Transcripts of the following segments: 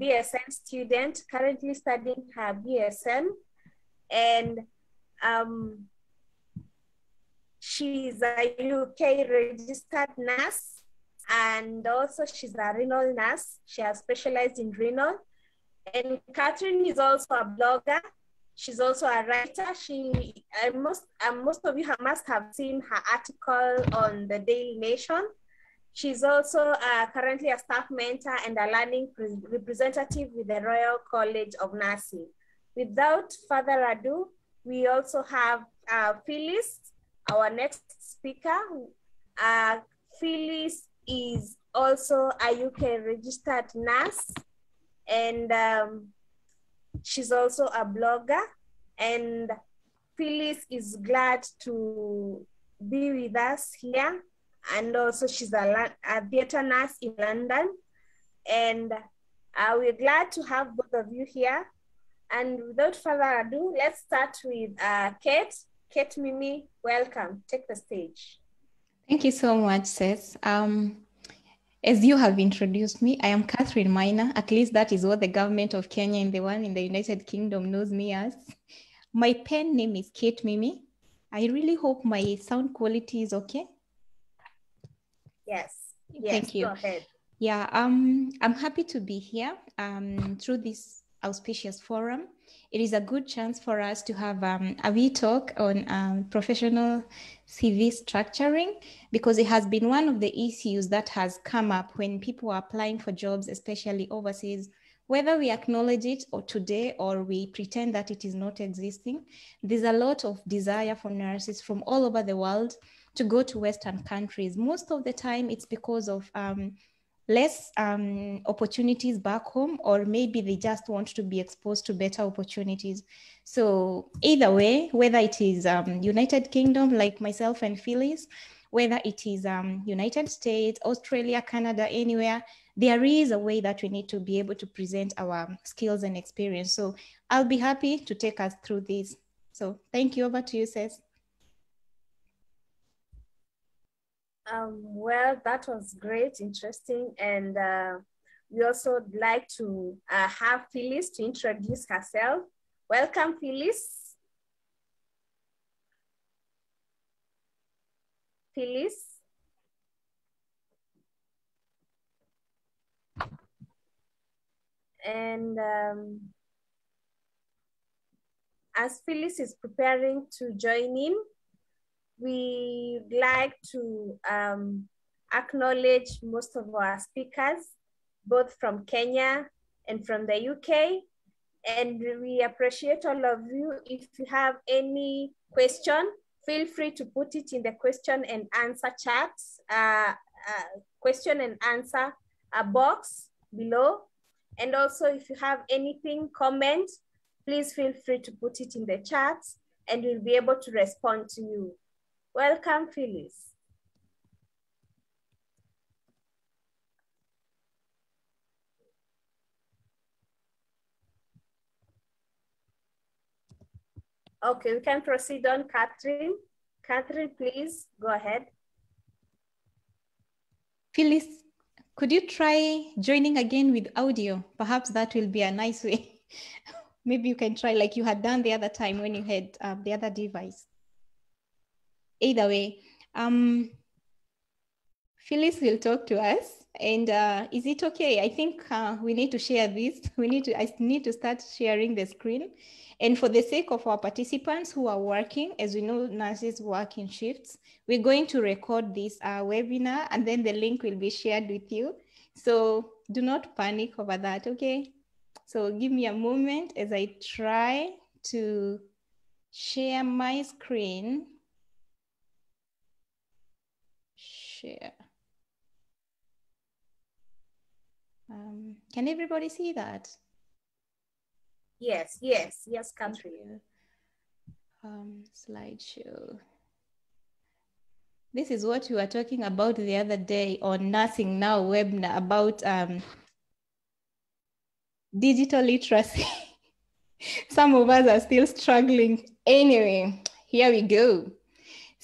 BSN student, currently studying her BSN. And um, she's a UK registered nurse and also she's a renal nurse. She has specialized in renal. And Catherine is also a blogger. She's also a writer. She, uh, most, uh, most of you have, must have seen her article on the Daily Nation. She's also uh, currently a staff mentor and a learning representative with the Royal College of Nursing. Without further ado, we also have uh, Phyllis, our next speaker. Uh, Phyllis is also a UK registered nurse and um, she's also a blogger. And Phyllis is glad to be with us here. And also she's a, a theater nurse in London. And uh, we're glad to have both of you here. And without further ado, let's start with uh, Kate. Cate Mimi, welcome. Take the stage. Thank you so much, Cess. Um, as you have introduced me, I am Catherine Maina. At least that is what the government of Kenya and the one in the United Kingdom knows me as. My pen name is Cate Mimi. I really hope my sound quality is okay. Yes. yes Thank you. Go ahead. Yeah, um, I'm happy to be here um, through this auspicious forum. It is a good chance for us to have um, a wee talk on um, professional CV structuring because it has been one of the issues that has come up when people are applying for jobs, especially overseas. Whether we acknowledge it or today or we pretend that it is not existing, there's a lot of desire for nurses from all over the world to go to Western countries. Most of the time, it's because of um, less um, opportunities back home, or maybe they just want to be exposed to better opportunities. So either way, whether it is um, United Kingdom, like myself and Phyllis, whether it is um, United States, Australia, Canada, anywhere, there is a way that we need to be able to present our skills and experience. So I'll be happy to take us through this. So thank you. Over to you, Cess. Um, well, that was great, interesting. And uh, we also like to uh, have Phyllis to introduce herself. Welcome, Phyllis. Phyllis. And um, as Phyllis is preparing to join in, we like to um, acknowledge most of our speakers, both from Kenya and from the UK. And we appreciate all of you. If you have any question, feel free to put it in the question and answer chat, uh, uh, question and answer a box below. And also if you have anything, comment, please feel free to put it in the chat and we'll be able to respond to you. Welcome, Phyllis. Okay, we can proceed on Catherine. Catherine, please go ahead. Phyllis, could you try joining again with audio? Perhaps that will be a nice way. Maybe you can try like you had done the other time when you had uh, the other device either way, um, Phyllis will talk to us. And uh, is it okay? I think uh, we need to share this. We need to, I need to start sharing the screen. And for the sake of our participants who are working, as we know, nurses work in shifts, we're going to record this uh, webinar and then the link will be shared with you. So do not panic over that, okay? So give me a moment as I try to share my screen share. Um, can everybody see that? Yes, yes, yes, country. Um, slideshow. This is what we were talking about the other day on Nursing Now webinar about um, digital literacy. Some of us are still struggling. Anyway, here we go.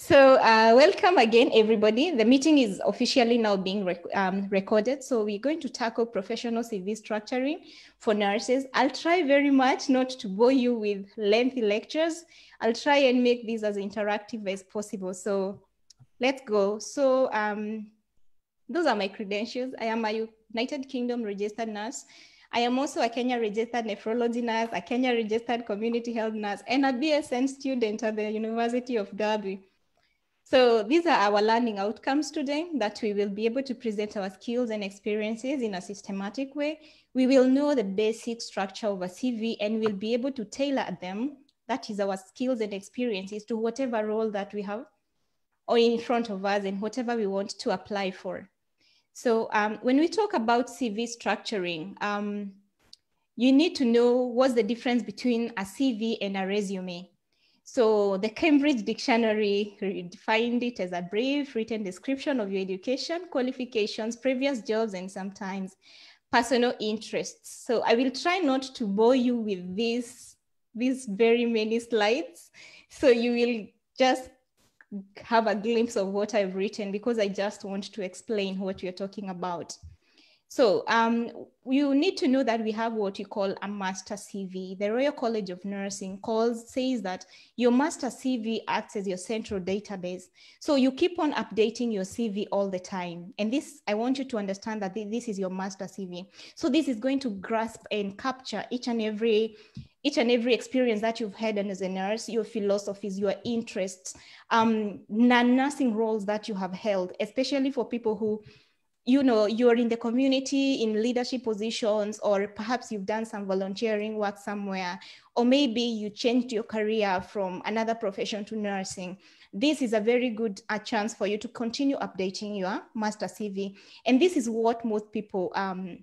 So uh, welcome again, everybody. The meeting is officially now being rec um, recorded. So we're going to tackle professional CV structuring for nurses. I'll try very much not to bore you with lengthy lectures. I'll try and make this as interactive as possible. So let's go. So um, those are my credentials. I am a United Kingdom registered nurse. I am also a Kenya registered nephrology nurse, a Kenya registered community health nurse, and a BSN student at the University of Derby. So these are our learning outcomes today that we will be able to present our skills and experiences in a systematic way. We will know the basic structure of a CV and we'll be able to tailor them, that is our skills and experiences to whatever role that we have or in front of us and whatever we want to apply for. So um, when we talk about CV structuring, um, you need to know what's the difference between a CV and a resume. So the Cambridge Dictionary defined it as a brief written description of your education, qualifications, previous jobs, and sometimes personal interests. So I will try not to bore you with these, these very many slides. So you will just have a glimpse of what I've written because I just want to explain what we're talking about. So um, you need to know that we have what you call a master CV. The Royal College of Nursing calls says that your master CV acts as your central database. So you keep on updating your CV all the time. And this, I want you to understand that this is your master CV. So this is going to grasp and capture each and every each and every experience that you've had as a nurse, your philosophies, your interests, um, non-nursing roles that you have held, especially for people who you know you're in the community in leadership positions or perhaps you've done some volunteering work somewhere or maybe you changed your career from another profession to nursing. This is a very good a chance for you to continue updating your master cv and this is what most people um,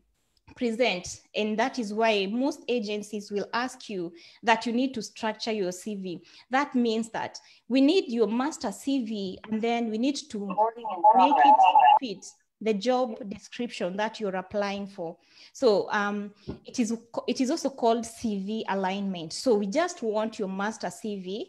present. And that is why most agencies will ask you that you need to structure your cv that means that we need your master cv and then we need to make it fit the job description that you're applying for. So um, it is it is also called CV alignment. So we just want your master CV.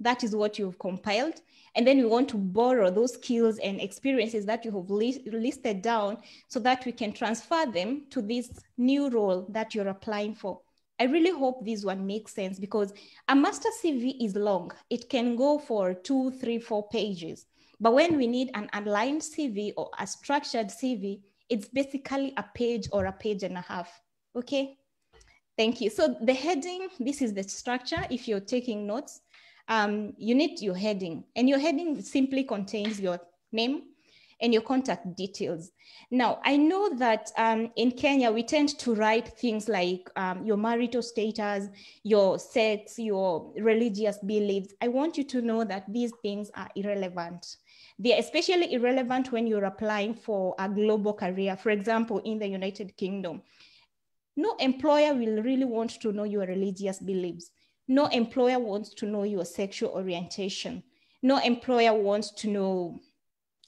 That is what you've compiled. And then we want to borrow those skills and experiences that you have list, listed down so that we can transfer them to this new role that you're applying for. I really hope this one makes sense because a master CV is long. It can go for two, three, four pages. But when we need an aligned CV or a structured CV, it's basically a page or a page and a half. Okay, thank you. So the heading, this is the structure. If you're taking notes, um, you need your heading and your heading simply contains your name and your contact details. Now, I know that um, in Kenya, we tend to write things like um, your marital status, your sex, your religious beliefs. I want you to know that these things are irrelevant. They are especially irrelevant when you're applying for a global career, for example, in the United Kingdom. No employer will really want to know your religious beliefs. No employer wants to know your sexual orientation. No employer wants to know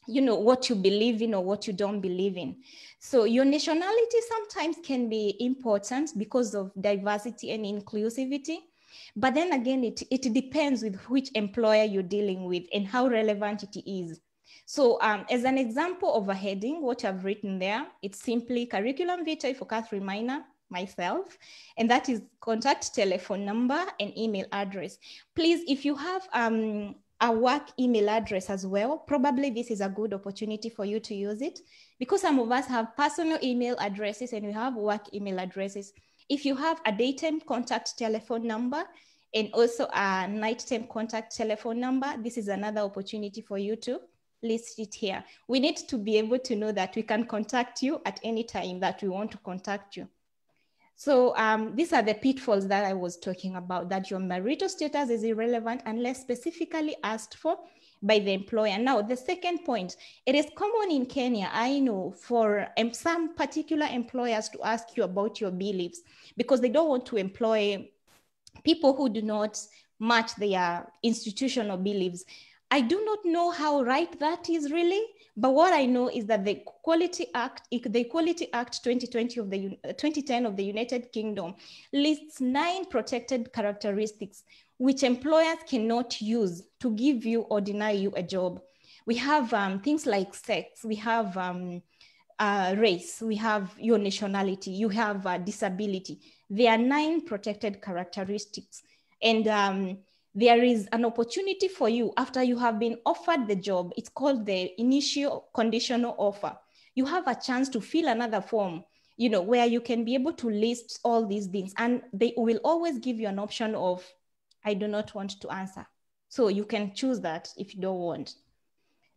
you know what you believe in or what you don't believe in so your nationality sometimes can be important because of diversity and inclusivity but then again, it, it depends with which employer you're dealing with and how relevant it is. So um, as an example of a heading, what I've written there, it's simply curriculum vitae for Catherine Maina, myself, and that is contact telephone number and email address. Please, if you have um, a work email address as well, probably this is a good opportunity for you to use it because some of us have personal email addresses and we have work email addresses. If you have a daytime contact telephone number and also a nighttime contact telephone number, this is another opportunity for you to list it here. We need to be able to know that we can contact you at any time that we want to contact you. So um, these are the pitfalls that I was talking about, that your marital status is irrelevant unless specifically asked for by the employer. Now, the second point, it is common in Kenya, I know, for um, some particular employers to ask you about your beliefs because they don't want to employ people who do not match their institutional beliefs. I do not know how right that is really, But what I know is that the Quality Act, the Equality Act 2020 of the 2010 of the United Kingdom lists nine protected characteristics which employers cannot use to give you or deny you a job. We have um, things like sex, we have um, uh, race, we have your nationality, you have uh, disability. There are nine protected characteristics. And um, there is an opportunity for you after you have been offered the job. It's called the initial conditional offer. You have a chance to fill another form, you know, where you can be able to list all these things. And they will always give you an option of, I do not want to answer. So you can choose that if you don't want.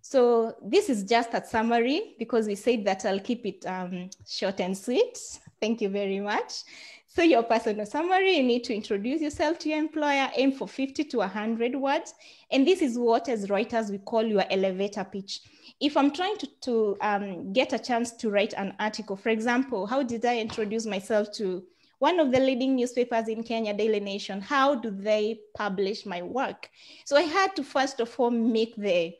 So this is just a summary because we said that I'll keep it um, short and sweet. Thank you very much. So your personal summary, you need to introduce yourself to your employer, aim for 50 to 100 words. And this is what as writers, we call your elevator pitch. If I'm trying to, to um, get a chance to write an article, for example, how did I introduce myself to one of the leading newspapers in Kenya, Daily Nation, how do they publish my work? So I had to first of all make the,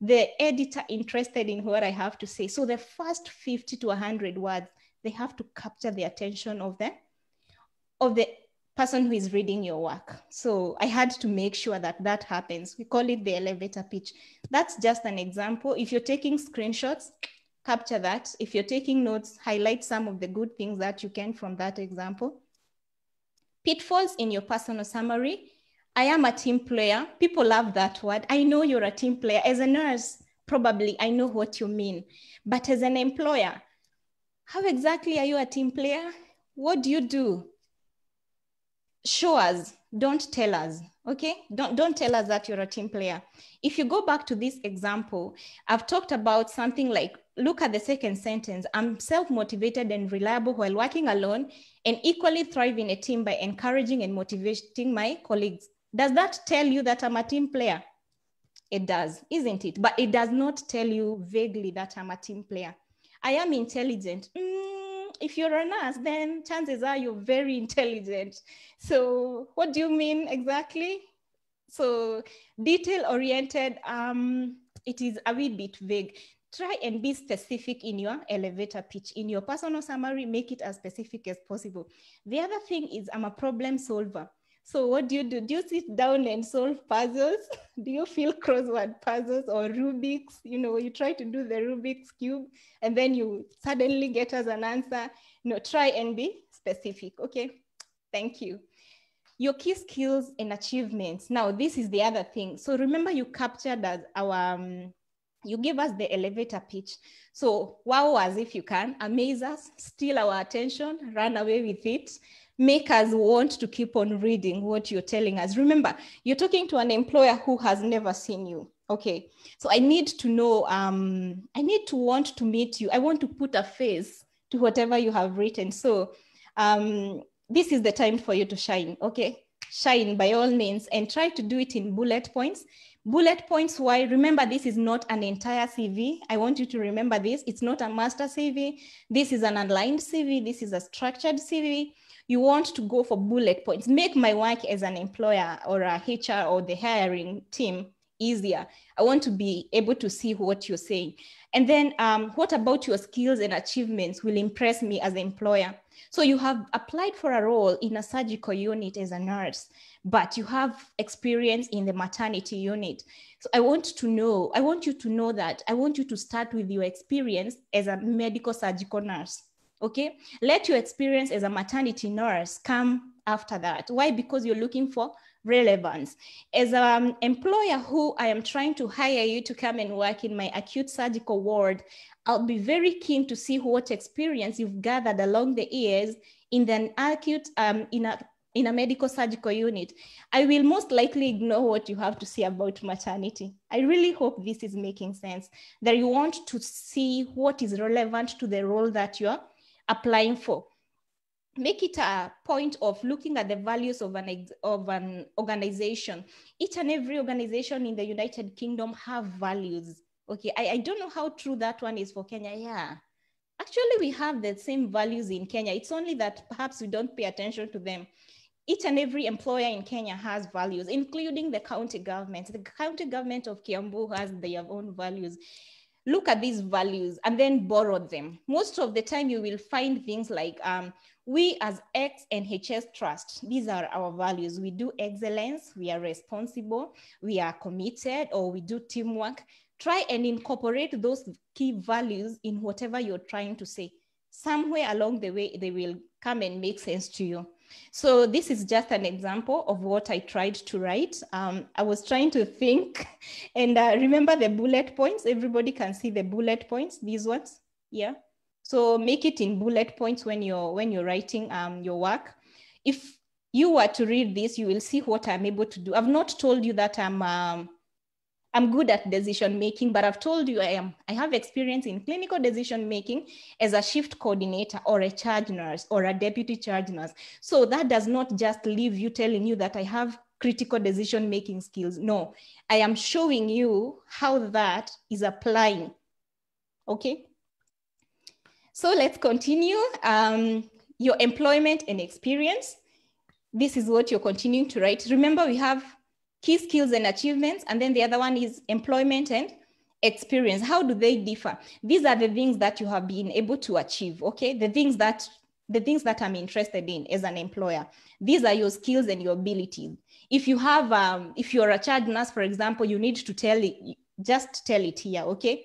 the editor interested in what I have to say. So the first 50 to 100 words, they have to capture the attention of the of the person who is reading your work. So I had to make sure that that happens. We call it the elevator pitch. That's just an example. If you're taking screenshots, capture that. If you're taking notes, highlight some of the good things that you can from that example. Pitfalls in your personal summary. I am a team player. People love that word. I know you're a team player. As a nurse, probably I know what you mean. But as an employer, how exactly are you a team player? What do you do? show us, don't tell us. Okay, don't, don't tell us that you're a team player. If you go back to this example, I've talked about something like look at the second sentence. I'm self motivated and reliable while working alone and equally thrive in a team by encouraging and motivating my colleagues. Does that tell you that I'm a team player? It does, isn't it? But it does not tell you vaguely that I'm a team player. I am intelligent. Mm, if you're a nurse, then chances are you're very intelligent. So what do you mean exactly? So detail oriented, um, it is a wee bit vague. Try and be specific in your elevator pitch. In your personal summary, make it as specific as possible. The other thing is I'm a problem solver. So what do you do? Do you sit down and solve puzzles? Do you feel crossword puzzles or Rubik's? You know, you try to do the Rubik's cube and then you suddenly get us an answer. No, try and be specific. Okay, thank you. Your key skills and achievements. Now, this is the other thing. So remember you captured as our, um, you gave us the elevator pitch. So wow as if you can, amaze us, steal our attention, run away with it make us want to keep on reading what you're telling us. Remember, you're talking to an employer who has never seen you. Okay, so I need to know, um, I need to want to meet you. I want to put a face to whatever you have written. So um, this is the time for you to shine. Okay, shine by all means and try to do it in bullet points. Bullet points, why? Remember, this is not an entire CV. I want you to remember this. It's not a master CV. This is an aligned CV. This is a structured CV you want to go for bullet points, make my work as an employer or a HR or the hiring team easier. I want to be able to see what you're saying. And then um, what about your skills and achievements will impress me as an employer? So you have applied for a role in a surgical unit as a nurse, but you have experience in the maternity unit. So I want to know, I want you to know that I want you to start with your experience as a medical surgical nurse okay? Let your experience as a maternity nurse come after that. Why? Because you're looking for relevance. As an employer who I am trying to hire you to come and work in my acute surgical ward, I'll be very keen to see what experience you've gathered along the years in an acute, um, in a in a medical surgical unit, I will most likely ignore what you have to say about maternity. I really hope this is making sense, that you want to see what is relevant to the role that you're applying for. Make it a point of looking at the values of an, of an organization. Each and every organization in the United Kingdom have values. Okay, I, I don't know how true that one is for Kenya. Yeah, actually we have the same values in Kenya. It's only that perhaps we don't pay attention to them. Each and every employer in Kenya has values, including the county government. The county government of Kiambu has their own values look at these values and then borrow them. Most of the time you will find things like um, we as X NHS Trust, these are our values. We do excellence, we are responsible, we are committed, or we do teamwork. Try and incorporate those key values in whatever you're trying to say. Somewhere along the way, they will come and make sense to you. So this is just an example of what I tried to write. Um, I was trying to think and uh, remember the bullet points. Everybody can see the bullet points, these ones, yeah. So make it in bullet points when you're, when you're writing um, your work. If you were to read this, you will see what I'm able to do. I've not told you that I'm um, I'm good at decision making, but I've told you I am. I have experience in clinical decision making as a shift coordinator or a charge nurse or a deputy charge nurse. So that does not just leave you telling you that I have critical decision making skills. No, I am showing you how that is applying. Okay. So let's continue. Um, your employment and experience. This is what you're continuing to write. Remember, we have key skills and achievements. And then the other one is employment and experience. How do they differ? These are the things that you have been able to achieve, okay? The things that the things that I'm interested in as an employer. These are your skills and your abilities. If you have, um, if you're a charge nurse, for example, you need to tell it, just tell it here, okay?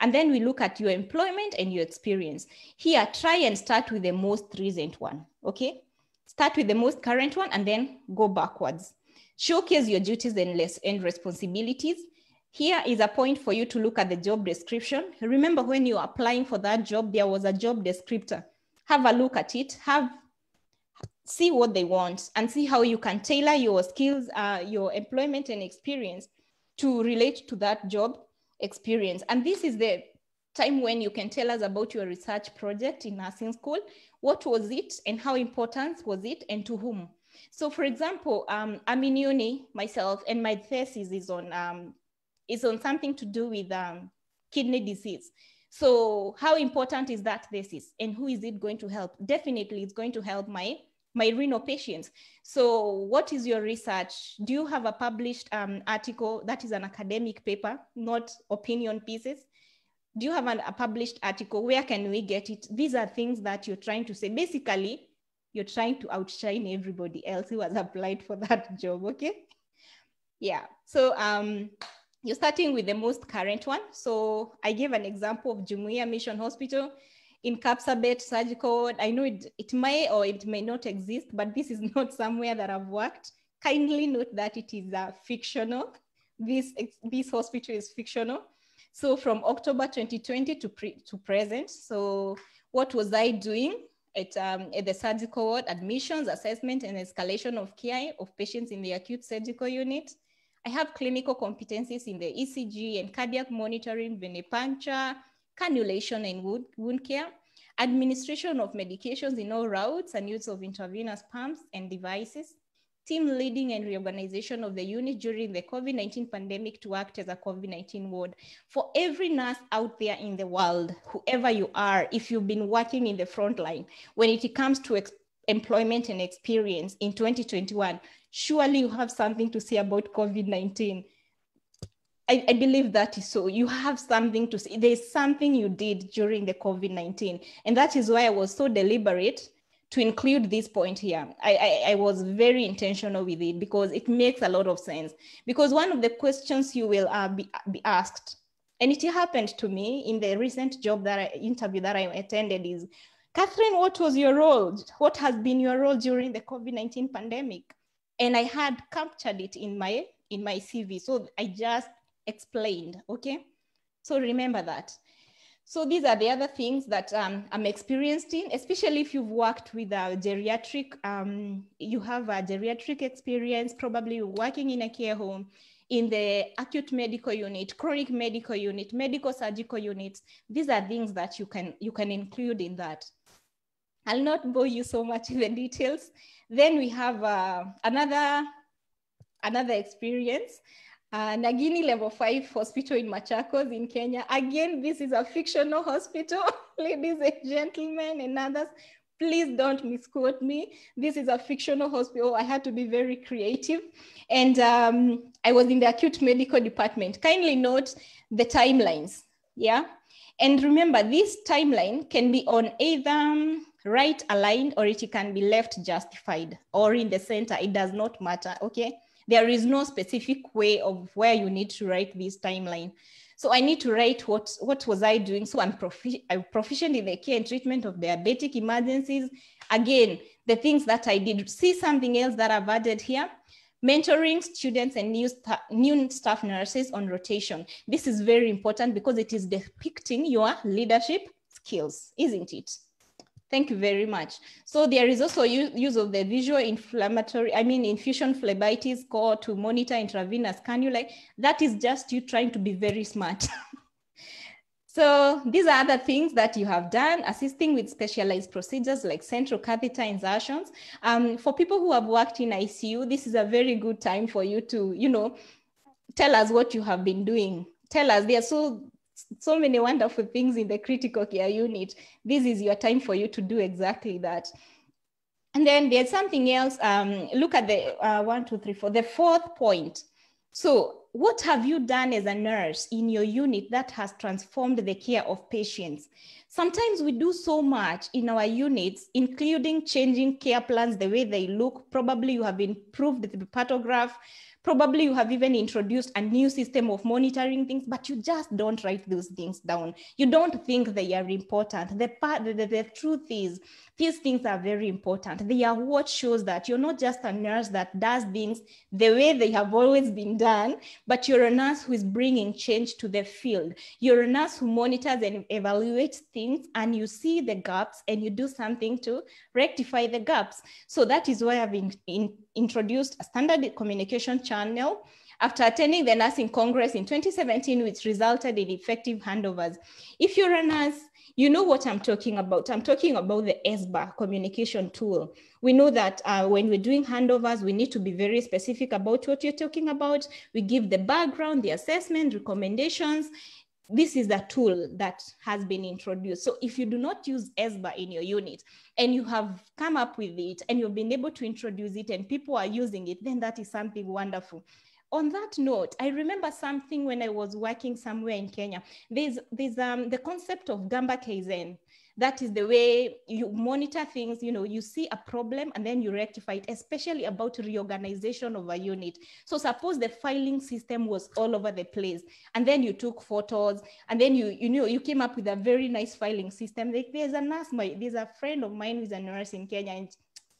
And then we look at your employment and your experience. Here, try and start with the most recent one, okay? Start with the most current one and then go backwards. Showcase your duties and, less, and responsibilities. Here is a point for you to look at the job description. Remember when you're applying for that job, there was a job descriptor. Have a look at it, have see what they want and see how you can tailor your skills, uh, your employment and experience to relate to that job experience. And this is the time when you can tell us about your research project in nursing school. What was it and how important was it and to whom? So for example, um, I'm in uni myself and my thesis is on, um, is on something to do with um, kidney disease. So how important is that thesis and who is it going to help? Definitely it's going to help my, my renal patients. So what is your research? Do you have a published um, article that is an academic paper, not opinion pieces? Do you have an, a published article? Where can we get it? These are things that you're trying to say. Basically, you're trying to outshine everybody else who has applied for that job, okay? Yeah, so um, you're starting with the most current one. So I gave an example of Jumuia Mission Hospital in Kapsabet Surgical. I know it, it may or it may not exist, but this is not somewhere that I've worked. Kindly note that it is uh, fictional. This, this hospital is fictional. So from October 2020 to, pre, to present. So what was I doing? At, um, at the surgical ward, admissions, assessment, and escalation of care of patients in the acute surgical unit. I have clinical competencies in the ECG and cardiac monitoring, venipuncture, cannulation and wound, wound care, administration of medications in all routes and use of intravenous pumps and devices, team leading and reorganization of the unit during the COVID-19 pandemic to act as a COVID-19 ward. For every nurse out there in the world, whoever you are, if you've been working in the front line, when it comes to employment and experience in 2021, surely you have something to say about COVID-19. I, I, believe that is so. You have something to say. There's something you did during the COVID 19. And that is why I was so deliberate to include this point here. I, I, I, was very intentional with it because it makes a lot of sense. Because one of the questions you will uh, be, be asked, and it happened to me in the recent job that I interview that I attended is, Catherine, what was your role? What has been your role during the COVID-19 pandemic? And I had captured it in my, in my CV. So I just explained, okay? So remember that. So these are the other things that um, I'm experienced in, especially if you've worked with a geriatric, um, you have a geriatric experience, probably working in a care home, in the acute medical unit, chronic medical unit, medical surgical units. These are things that you can, you can include in that. I'll not bore you so much in the details. Then we have uh, another, another experience uh, Nagini Level 5 Hospital in Machakos in Kenya. Again, this is a fictional hospital, ladies and gentlemen and others. Please don't misquote me. This is a fictional hospital. I had to be very creative. And um, I was in the acute medical department. Kindly note the timelines. Yeah. And remember, this timeline can be on either right aligned or it can be left justified or in the center. It does not matter. Okay. There is no specific way of where you need to write this timeline. So I need to write what, what was I doing? So I'm, profi I'm proficient in the care and treatment of diabetic emergencies. Again, the things that I did. See something else that I've added here? mentoring students and new, sta new staff nurses on rotation. This is very important because it is depicting your leadership skills, isn't it? Thank you very much. So there is also use of the visual inflammatory, I mean infusion phlebitis core to monitor intravenous cannula. That is just you trying to be very smart. so these are other things that you have done, assisting with specialized procedures like central catheter insertions. Um, for people who have worked in ICU, this is a very good time for you to, you know, tell us what you have been doing. Tell us, they are so so many wonderful things in the critical care unit. This is your time for you to do exactly that. And then there's something else. Um, look at the uh, one, two, three, four, the fourth point. So what have you done as a nurse in your unit that has transformed the care of patients? Sometimes we do so much in our units, including changing care plans, the way they look. Probably you have improved the partograph, Probably you have even introduced a new system of monitoring things, but you just don't write those things down. You don't think they are important. The, part, the, the, the truth is, these things are very important. They are what shows that you're not just a nurse that does things the way they have always been done, but you're a nurse who is bringing change to the field. You're a nurse who monitors and evaluates things, and you see the gaps and you do something to rectify the gaps. So that is why I've in, in, introduced a standard communication channel after attending the Nursing Congress in 2017, which resulted in effective handovers. If you're a nurse, you know what I'm talking about. I'm talking about the SBAR communication tool. We know that uh, when we're doing handovers, we need to be very specific about what you're talking about. We give the background, the assessment, recommendations. This is a tool that has been introduced. So if you do not use SBAR in your unit and you have come up with it and you've been able to introduce it and people are using it, then that is something wonderful on that note, I remember something when I was working somewhere in Kenya. There's, there's um, the concept of Gemba Kaizen. That is the way you monitor things, you know, you see a problem and then you rectify it, especially about reorganization of a unit. So suppose the filing system was all over the place and then you took photos and then you, you know, you came up with a very nice filing system. Like there's a nurse, my, there's a friend of mine who's a nurse in Kenya and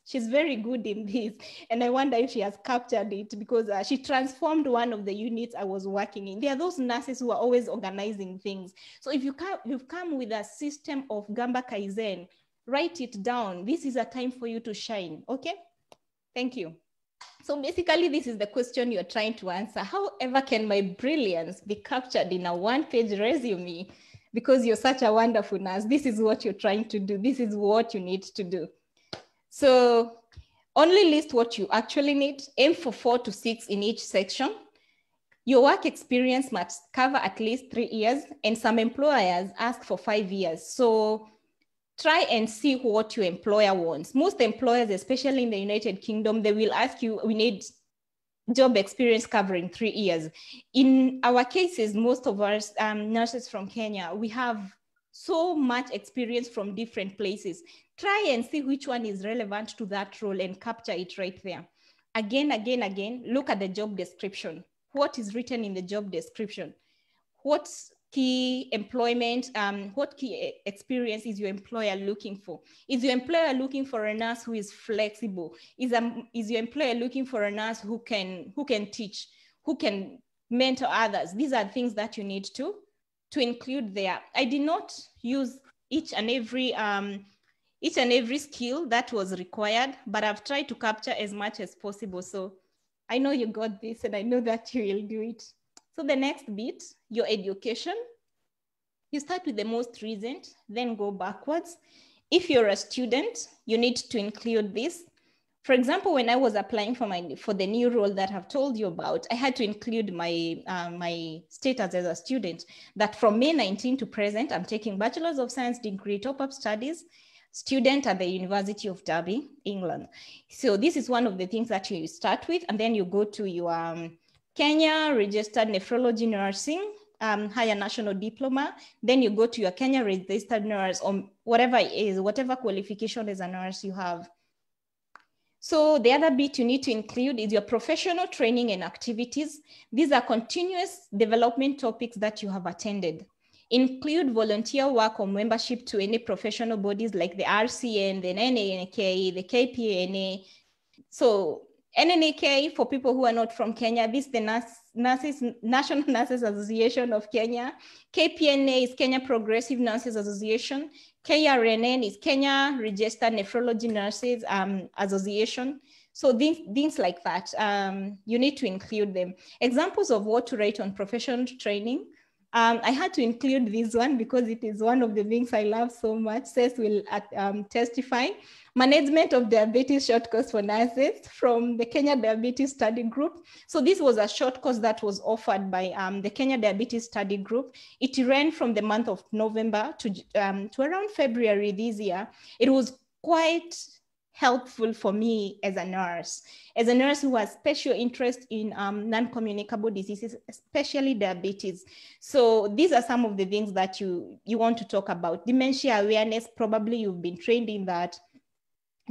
she's very good in this. And i wonder if she has captured it because uh, she transformed one of the units i was working in. There are those nurses who are always organizing things. So if you come you've come with a system of Gemba Kaizen write it down. This is a time for you to shine okay? Thank you. So basically this is the question you're trying to answer. However can my brilliance be captured in a one page resume? Because you're such a wonderful nurse. This is what you're trying to do. This is what you need to do so only list what you actually need, aim for four to six in each section. Your work experience must cover at least three years and some employers ask for five years. So try and see what your employer wants. Most employers, especially in the United Kingdom, they will ask you, we need job experience covering three years. In our cases, most of us um, nurses from Kenya, we have so much experience from different places. Try and see which one is relevant to that role and capture it right there. Again, again, again, look at the job description. What is written in the job description? What key employment, um, what key experience is your employer looking for? Is your employer looking for a nurse who is flexible? Is, a, is your employer looking for a nurse who can, who can teach, who can mentor others? These are things that you need to to include there. I did not use each and every um, each and every skill that was required, but I've tried to capture as much as possible. So I know you got this and I know that you will do it. So the next bit, your education. You start with the most recent, then go backwards. If you're a student, you need to include this. For example, when I was applying for my for the new role that I've told you about, I had to include my uh, my status as a student. That from May 19 to present, I'm taking Bachelor's of Science degree top-up studies, student at the University of Derby, England. So this is one of the things that you start with, and then you go to your um, Kenya registered nephrology nursing um, higher national diploma. Then you go to your Kenya registered nurse or whatever is, whatever qualification as a nurse you have. So the other bit you need to include is your professional training and activities. These are continuous development topics that you have attended. Include volunteer work or membership to any professional bodies like the RCN, the NNK, the KPNA. So NNK, for people who are not from Kenya, this is the Nurses, National Nurses Association of Kenya. KPNA is Kenya Progressive Nurses Association. KRNN is Kenya Registered Nephrology Nurses um, Association. So things, things like that, um, you need to include them. Examples of what to write on professional training. Um, I had to include this one because it is one of the things I love so much. Cess will um, testify. Management of Diabetes Short Course for Nurses from the Kenya Diabetes Study Group. So this was a short course that was offered by um, the Kenya Diabetes Study Group. It ran from the month of November to, um, to around February this year. It was quite helpful for me as a nurse, as a nurse who has special interest in um, non-communicable diseases, especially diabetes. So these are some of the things that you, you want to talk about. Dementia awareness, probably you've been trained in that.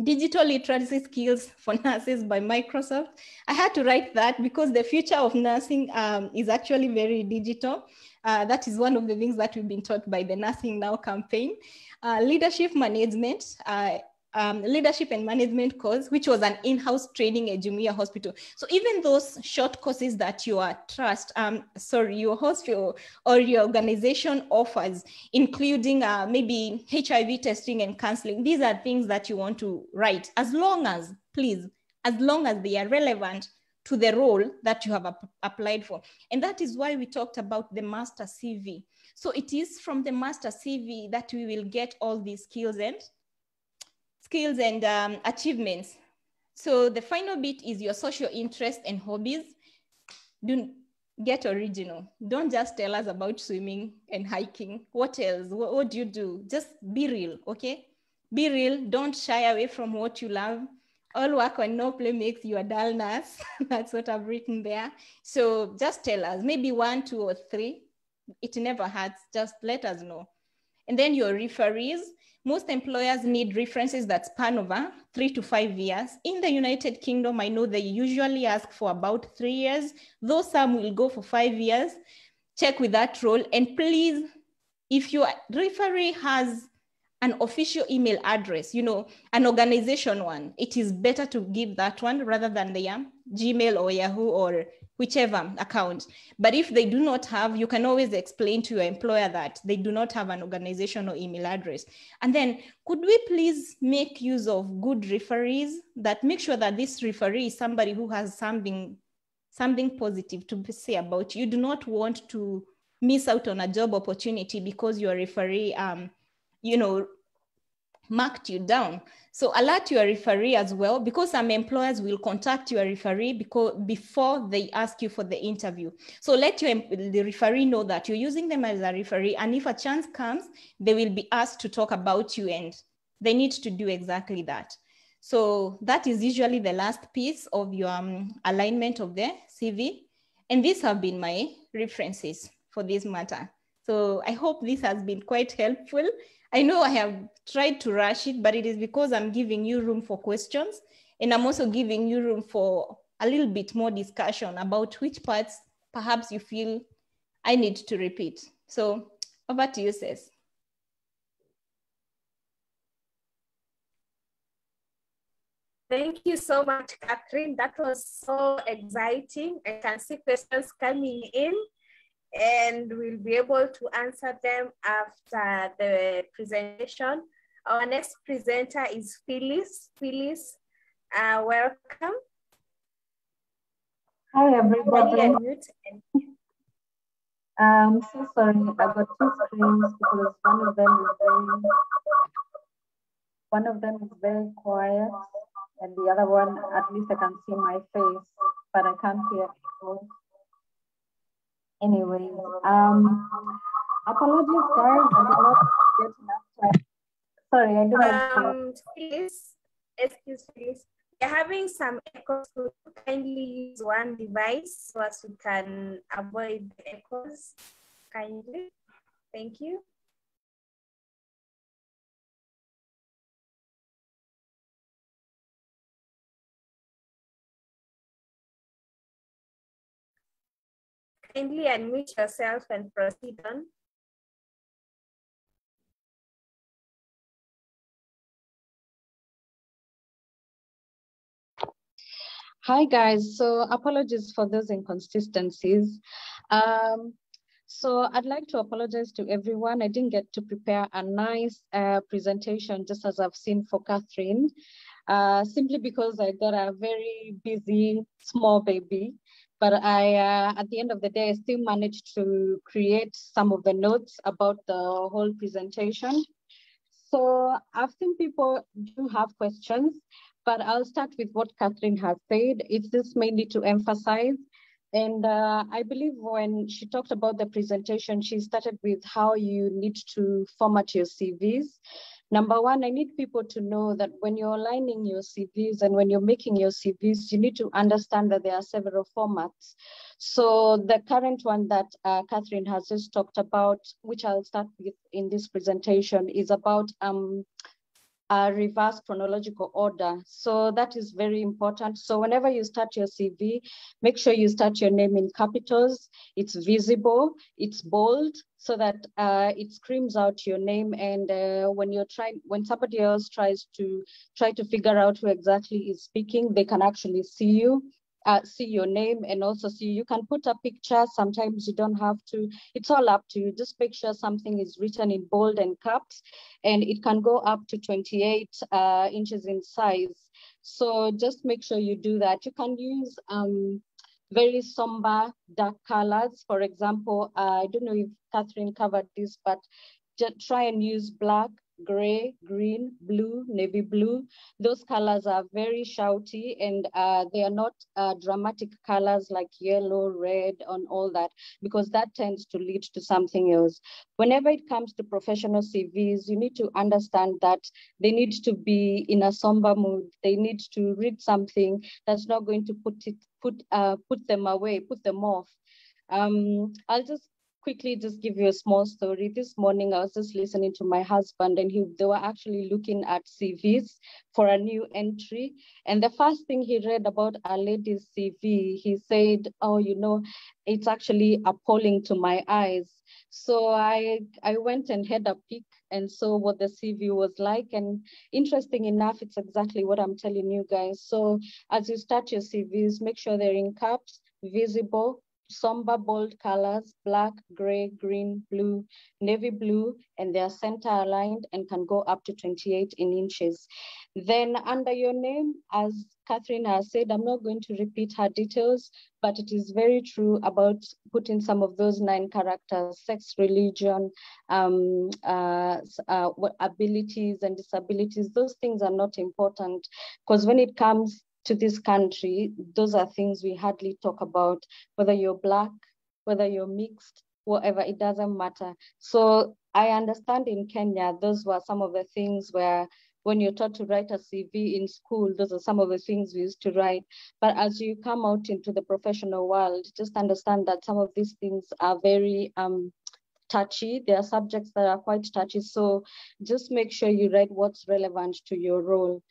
Digital literacy skills for nurses by Microsoft. I had to write that because the future of nursing um, is actually very digital. Uh, that is one of the things that we've been taught by the Nursing Now campaign. Uh, leadership management. Uh, um, leadership and management course, which was an in-house training at Jumuia Hospital. So even those short courses that your trust, um, sorry, your hospital or your organization offers, including uh, maybe HIV testing and counseling, these are things that you want to write as long as, please, as long as they are relevant to the role that you have ap applied for. And that is why we talked about the master CV. So it is from the master CV that we will get all these skills and skills and um, achievements. So the final bit is your social interest and hobbies. Do get original. Don't just tell us about swimming and hiking. What else? What, what do you do? Just be real, okay? Be real. Don't shy away from what you love. All work and no play makes you a dull nurse. That's what I've written there. So just tell us, maybe one, two, or three. It never hurts. Just let us know. And then your referees. Most employers need references that span over three to five years. In the United Kingdom, I know they usually ask for about three years, though some will go for five years. Check with that role. And please, if your referee has an official email address, you know, an organization one, it is better to give that one rather than the Gmail or Yahoo or whichever account. But if they do not have, you can always explain to your employer that they do not have an organizational email address. And then could we please make use of good referees that make sure that this referee is somebody who has something, something positive to say about you. You do not want to miss out on a job opportunity because your referee, um, you know, marked you down. So alert your referee as well, because some employers will contact your referee because before they ask you for the interview. So let your the referee know that you're using them as a referee, and if a chance comes, they will be asked to talk about you, and they need to do exactly that. So that is usually the last piece of your um, alignment of the CV. And these have been my references for this matter. So I hope this has been quite helpful. I know I have tried to rush it, but it is because I'm giving you room for questions. And I'm also giving you room for a little bit more discussion about which parts perhaps you feel I need to repeat. So over to you, Cess. Thank you so much, Catherine. That was so exciting. I can see questions coming in and we'll be able to answer them after the presentation. Our next presenter is Phyllis. Phyllis, uh, welcome. Hi, everybody. I'm so sorry, I got two screens because one of them is very, one of them is very quiet, and the other one, at least I can see my face, but I can't hear people. Anyway, um, apologies, guys. I did not get enough time. Sorry, I do not. Um, please, excuse please. We're having some echoes. Kindly use one device so as we can avoid the echoes. kindly. Thank you. Kindly unmute yourself and proceed on. Hi guys, so apologies for those inconsistencies. Um, so I'd like to apologize to everyone. I didn't get to prepare a nice uh, presentation just as I've seen for Catherine, uh, simply because I got a very busy small baby. But I, uh, at the end of the day, I still managed to create some of the notes about the whole presentation. So I've seen people do have questions but I'll start with what Catherine has said. It's just mainly to emphasize. And uh, I believe when she talked about the presentation, she started with how you need to format your CVs. Number one, I need people to know that when you're aligning your CVs and when you're making your CVs, you need to understand that there are several formats. So the current one that uh, Catherine has just talked about, which I'll start with in this presentation, is about um, reverse chronological order. So that is very important. So whenever you start your CV, make sure you start your name in capitals. It's visible, it's bold, so that uh, it screams out your name. And uh, when you're trying, when somebody else tries to try to figure out who exactly is speaking, they can actually see you uh, see your name and also see you can put a picture. Sometimes you don't have to it's all up to you. Just make sure something is written in bold and caps and it can go up to 28 uh, inches in size. So just make sure you do that. You can use um, very somber dark colors. For example uh, i don't know if catherine covered this but just try and use black gray, green, blue, navy blue. Those colors are very shouty and uh, they are not uh, dramatic colors like yellow, red, and all that, because that tends to lead to something else. Whenever it comes to professional CVs, you need to understand that they need to be in a somber mood. They need to read something that's not going to put it put uh, put them away, put them off. Um, I'll just quickly just give you a small story. This morning, I was just listening to my husband, and he, they were actually looking at CVs for a new entry. And the first thing he read about a lady's CV, he said, Oh, you know, it's actually appalling to my eyes. So I, I went and had a peek and saw what the CV was like. And interesting enough, it's exactly what I'm telling you guys. So as you start your CVs, make sure they're in caps, visible, somber bold colors, black, gray, green, blue, navy blue, and they are center aligned and can go up to 28 in inches. Then under your name, as Catherine has said, I'm not going to repeat her details, but it is very true about putting some of those nine characters, sex, religion, um, uh, uh, abilities and disabilities. Those things are not important because when it comes to this country, those are things we hardly talk about, whether you're Black, whether you're mixed, whatever, it doesn't matter. So I understand in Kenya, those were some of the things where when you're taught to write a CV in school, those are some of the things we used to write. But as you come out into the professional world, just understand that some of these things are very um, touchy. There are subjects that are quite touchy. So just make sure you write what's relevant to your role.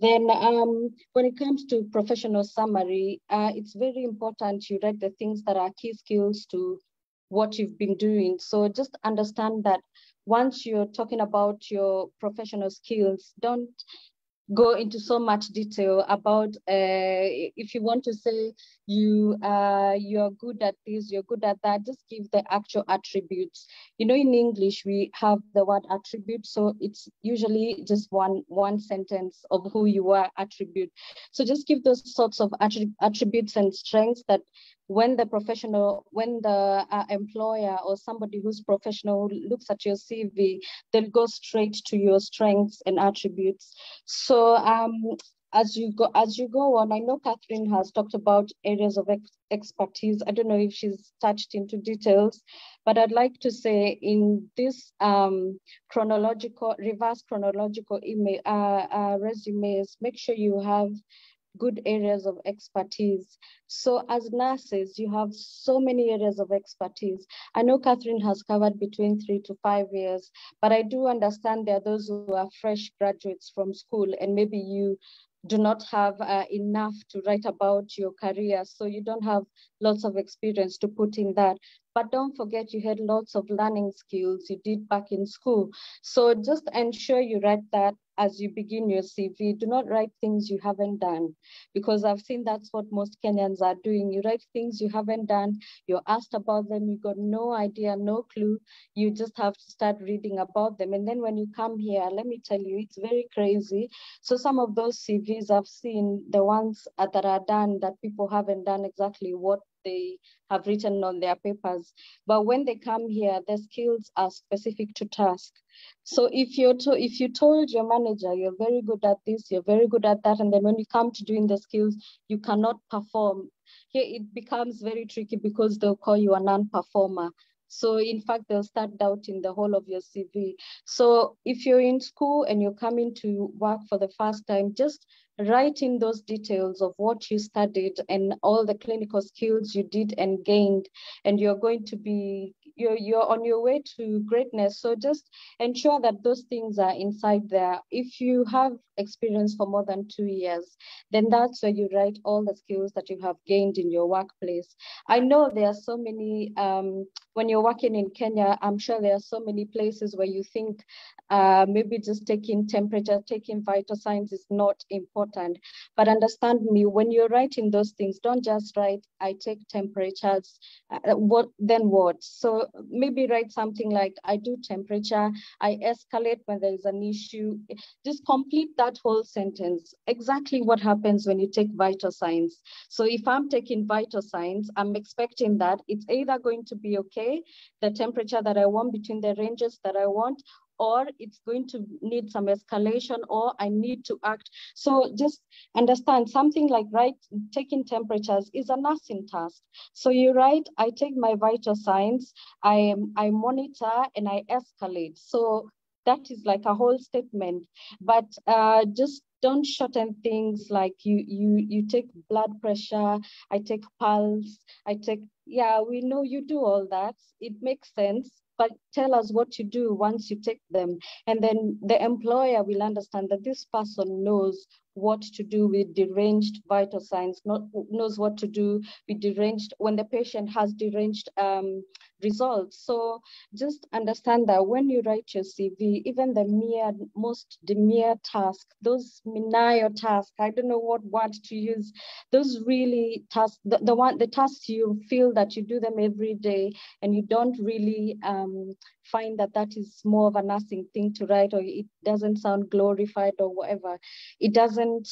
Then um, when it comes to professional summary, uh, it's very important you write the things that are key skills to what you've been doing. So just understand that once you're talking about your professional skills, don't go into so much detail about uh, if you want to say you uh, you're good at this you're good at that just give the actual attributes. You know in english we have the word attribute so it's usually just one one sentence of who you are attribute. So just give those sorts of attributes and strengths that when the professional, when the uh, employer or somebody who's professional looks at your CV, they'll go straight to your strengths and attributes. So um, as you go as you go on, I know Catherine has talked about areas of ex expertise. I don't know if she's touched into details, but I'd like to say in this um, chronological, reverse chronological email uh, uh, resumes, make sure you have good areas of expertise. So as nurses, you have so many areas of expertise. I know Catherine has covered between three to five years, but I do understand there are those who are fresh graduates from school and maybe you do not have uh, enough to write about your career. So you don't have lots of experience to put in that. But don't forget you had lots of learning skills you did back in school. So just ensure you write that as you begin your CV. Do not write things you haven't done because I've seen that's what most Kenyans are doing. You write things you haven't done, you're asked about them, you got no idea, no clue. You just have to start reading about them. And then when you come here, let me tell you, it's very crazy. So some of those CVs I've seen, the ones that are done that people haven't done exactly what they have written on their papers. But when they come here, the skills are specific to task. So if you're to, if you told your manager you're very good at this, you're very good at that, and then when you come to doing the skills, you cannot perform. Here it becomes very tricky because they'll call you a non-performer. So in fact, they'll start doubting the whole of your CV. So if you're in school and you're coming to work for the first time, just write in those details of what you studied and all the clinical skills you did and gained, and you're going to be you're you're on your way to greatness. So just ensure that those things are inside there. If you have experience for more than two years, then that's where you write all the skills that you have gained in your workplace. I know there are so many, um, when you're working in Kenya, I'm sure there are so many places where you think uh, maybe just taking temperature, taking vital signs is not important. But understand me, when you're writing those things, don't just write, I take temperatures, uh, what then what? So maybe write something like, I do temperature, I escalate when there is an issue. Just complete that whole sentence, exactly what happens when you take vital signs. So if I'm taking vital signs, I'm expecting that it's either going to be okay, the temperature that I want between the ranges that I want, or it's going to need some escalation or I need to act. So just understand something like right, taking temperatures is a nursing task. So you write, I take my vital signs, I, I monitor and I escalate. So that is like a whole statement but uh, just don't shorten things like you you you take mm-hmm. blood pressure i take pulse i take yeah we know you do all that. It makes sense but tell us what you do once you take them. And then the employer will understand that this person knows what to do with deranged vital signs, not, knows what to do with deranged when the patient has deranged um, results. So just understand that when you write your CV, even the mere most the mere task, those menial tasks, I don't know what word to use, those really tasks, the, the one the tasks you feel that you do them every day and you don't really um, find that that is more of a nursing thing to write or it doesn't sound glorified or whatever. It doesn't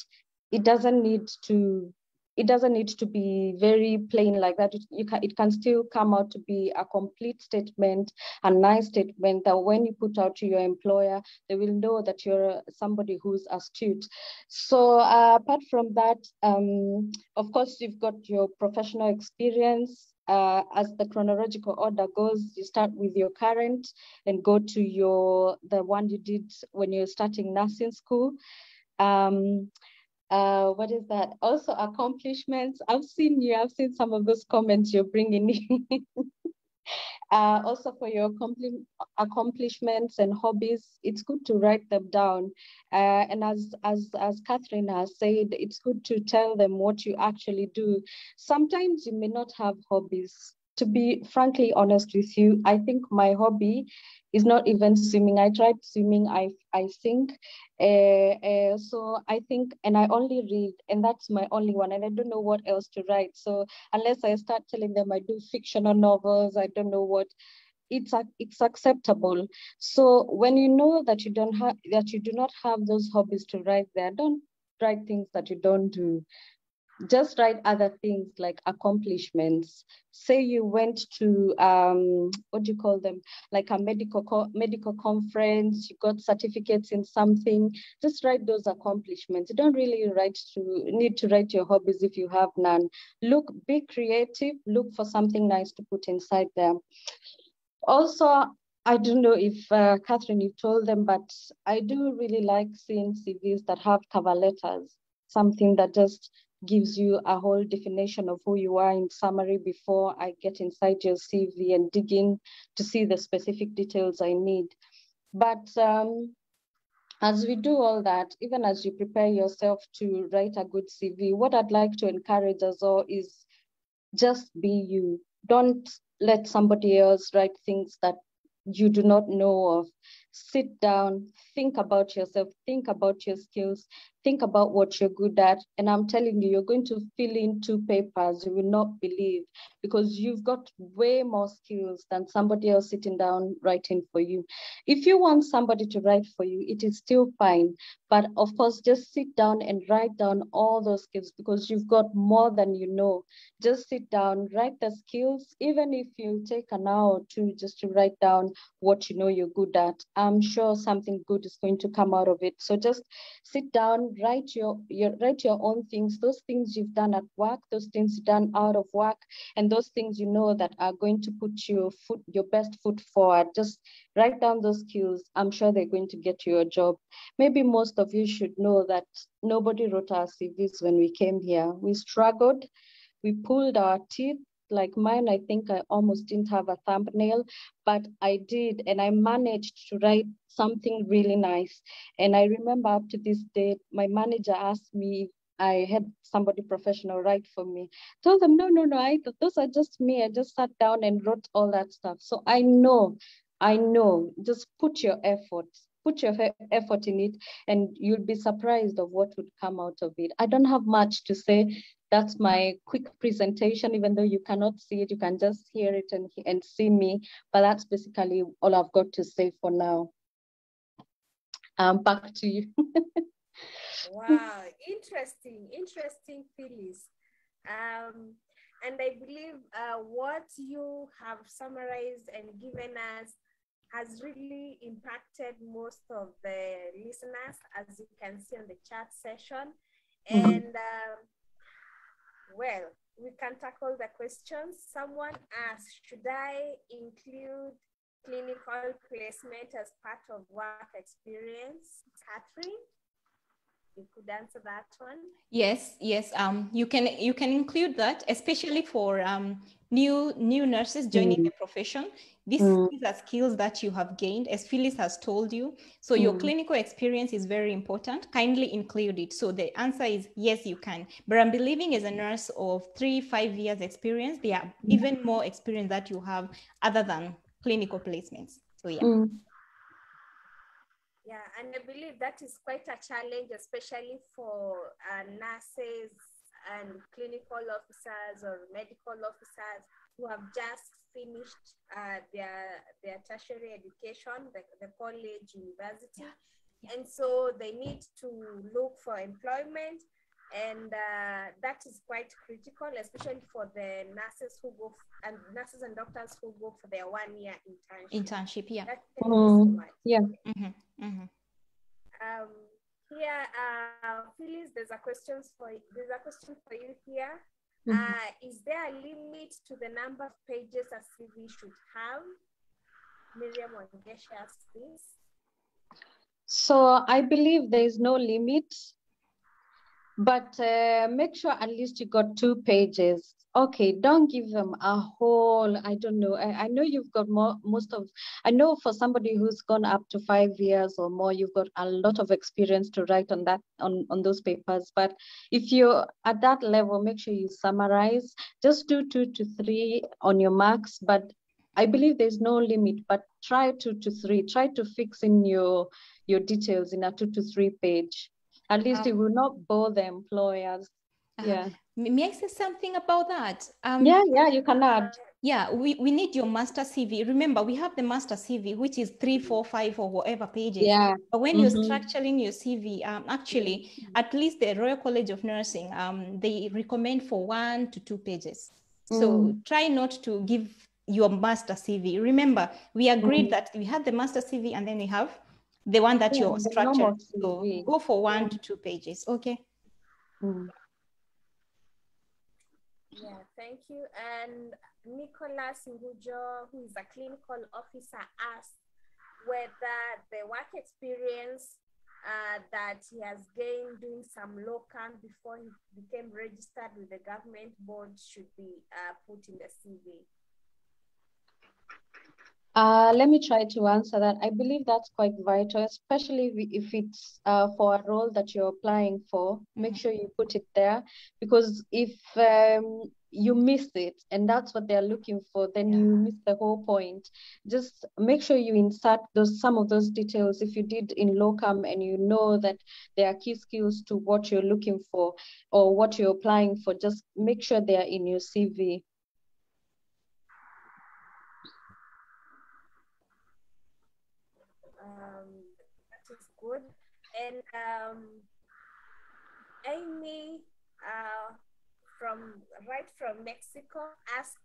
it doesn't need to it doesn't need to be very plain like that. It, you can, it can still come out to be a complete statement, a nice statement that when you put out to your employer, they will know that you're somebody who's astute. So uh, apart from that, um, of course, you've got your professional experience, uh, as the chronological order goes, you start with your current and go to your the one you did when you're starting nursing school. Um, uh, what is that? Also accomplishments. I've seen you, I've seen some of those comments you're bringing in. uh, also for your accomplishments and hobbies, it's good to write them down. Uh, and as, as, as Catherine has said, it's good to tell them what you actually do. Sometimes you may not have hobbies, to be frankly honest with you, I think my hobby is not even swimming. I tried swimming, I, I think. Uh, uh, so I think, and I only read, and that's my only one, and I don't know what else to write. So unless I start telling them I do fictional novels, I don't know what, it's it's acceptable. So when you know that you don't have that you do not have those hobbies to write there, don't write things that you don't do just write other things like accomplishments. Say you went to um, what do you call them? Like a medical co medical conference you got certificates in something just write those accomplishments. You don't really write to need to write your hobbies if you have none. Look be creative look for something nice to put inside there. Also I don't know if uh, Catherine, you told them, but I do really like seeing CVs that have cover letters something that just gives you a whole definition of who you are in summary before I get inside your CV and dig in to see the specific details I need. But um, as we do all that, even as you prepare yourself to write a good CV, what I'd like to encourage us all is just be you. Don't let somebody else write things that you do not know of. Sit down, think about yourself, think about your skills, think about what you're good at. And I'm telling you, you're going to fill in two papers you will not believe because you've got way more skills than somebody else sitting down writing for you. If you want somebody to write for you, it is still fine. But of course, just sit down and write down all those skills because you've got more than you know. Just sit down, write the skills, even if you take an hour or two just to write down what you know you're good at. I'm sure something good is going to come out of it. So just sit down, write your, your write your own things, those things you've done at work, those things you've done out of work, and those things you know that are going to put your foot your best foot forward. Just write down those skills. I'm sure they're going to get you a job. Maybe most of you should know that nobody wrote our CVs when we came here. We struggled, we pulled our teeth, like mine, I think I almost didn't have a thumbnail, but I did, and I managed to write something really nice. And I remember up to this day, my manager asked me if I had somebody professional write for me. Told them, no, no, no, I those are just me. I just sat down and wrote all that stuff. So I know, I know, just put your effort, put your effort in it and you'll be surprised of what would come out of it. I don't have much to say that's my quick presentation. Even though you cannot see it, you can just hear it and, and see me. But that's basically all I've got to say for now. Um, back to you. wow, interesting, interesting, Phyllis. Um, and I believe uh, what you have summarized and given us has really impacted most of the listeners, as you can see on the chat session. Mm-hmm. And uh, well, we can tackle the questions. Someone asked, should I include clinical placement as part of work experience? Catherine? You could answer that one. Yes, yes. Um, you can you can include that, especially for um, new new nurses joining mm. the profession. This, mm. These are skills that you have gained, as Phyllis has told you. So mm. your clinical experience is very important. Kindly include it. So the answer is yes, you can. But I'm believing as a nurse of three, five years experience, there are mm. even more experience that you have other than clinical placements. So yeah. Yeah, and I believe that is quite a challenge, especially for uh, nurses and clinical officers or medical officers who have just finished uh, their their tertiary education, the, the college, university, yeah. Yeah. and so they need to look for employment, and uh, that is quite critical, especially for the nurses who go f- and nurses and doctors who go for their one year internship. Internship, yeah. Mm, so yeah. Mm-hmm, mm-hmm. Um, here, uh, Phyllis, there's a question for there's a question for you here. Mm-hmm. Uh, is there a limit to the number of pages a CV should have? Miriam Wangechi asks this. So I believe there is no limit, but uh, make sure at least you got two pages. Okay don't give them a whole i don't know I, I, know you've got more most of i know for somebody who's gone up to five years or more you've got a lot of experience to write on that on on those papers. But if you're at that level make sure you summarize. Just do two to three on your marks but i believe there's no limit but try two to three. Try to fix in your your details in a two to three page at least um, it will not bore the employers uh, yeah May I say something about that? Um, yeah, yeah, you can add. Yeah, we, we need your master CV. Remember, we have the master CV, which is three, four, five, or whatever pages. Yeah. But when mm-hmm. you're structuring your CV, um, actually, at least the Royal College of Nursing, um, they recommend for one to two pages. So mm. try not to give your master CV. Remember, we agreed mm. that we have the master CV and then we have the one that yeah, you're structured. So go for one to two pages. Okay. Mm. Yeah, thank you. And Nicholas Ngujo, who is a clinical officer, asked whether the work experience uh, that he has gained doing some locum before he became registered with the government board should be uh, put in the CV? Uh, let me try to answer that. I believe that's quite vital, especially if it's uh, for a role that you're applying for. Make mm-hmm. sure you put it there because if um, you miss it and that's what they're looking for, then you miss the whole point. Just make sure you insert those some of those details. If you did in locum and you know that there are key skills to what you're looking for or what you're applying for, just make sure they are in your CV. good. And um, Amy uh, from right from Mexico asked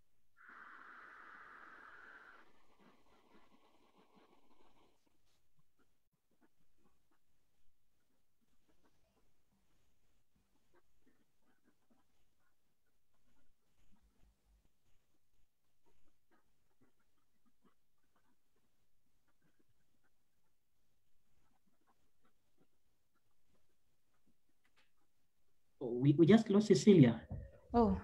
we, we just lost Cecilia. Oh,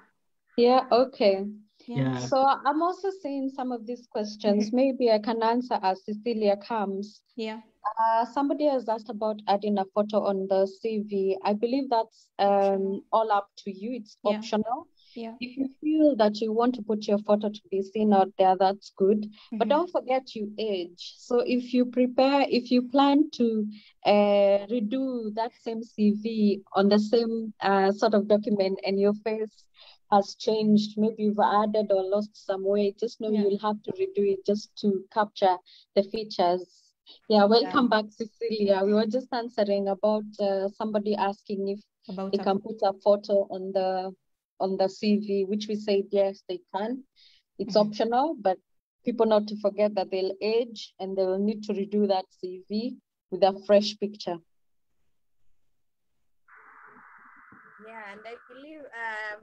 yeah, okay. Yeah. So I'm also seeing some of these questions. Mm-hmm. Maybe I can answer as Cecilia comes. Yeah. Uh, somebody has asked about adding a photo on the CV. I believe that's um, all up to you. It's yeah. optional. Yeah. If you feel that you want to put your photo to be seen out there, that's good. Mm-hmm. But don't forget you age. So if you prepare, if you plan to uh, redo that same CV on the same uh, sort of document and your face has changed, maybe you've added or lost some weight, just know yeah. you'll have to redo it just to capture the features. Yeah, welcome yeah. back, Cecilia. We were just answering about uh, somebody asking if about they can put a photo on the on the CV, which we said, yes, they can. It's mm-hmm. optional, but people not to forget that they'll age and they will need to redo that CV with a fresh picture. Yeah, and I believe um,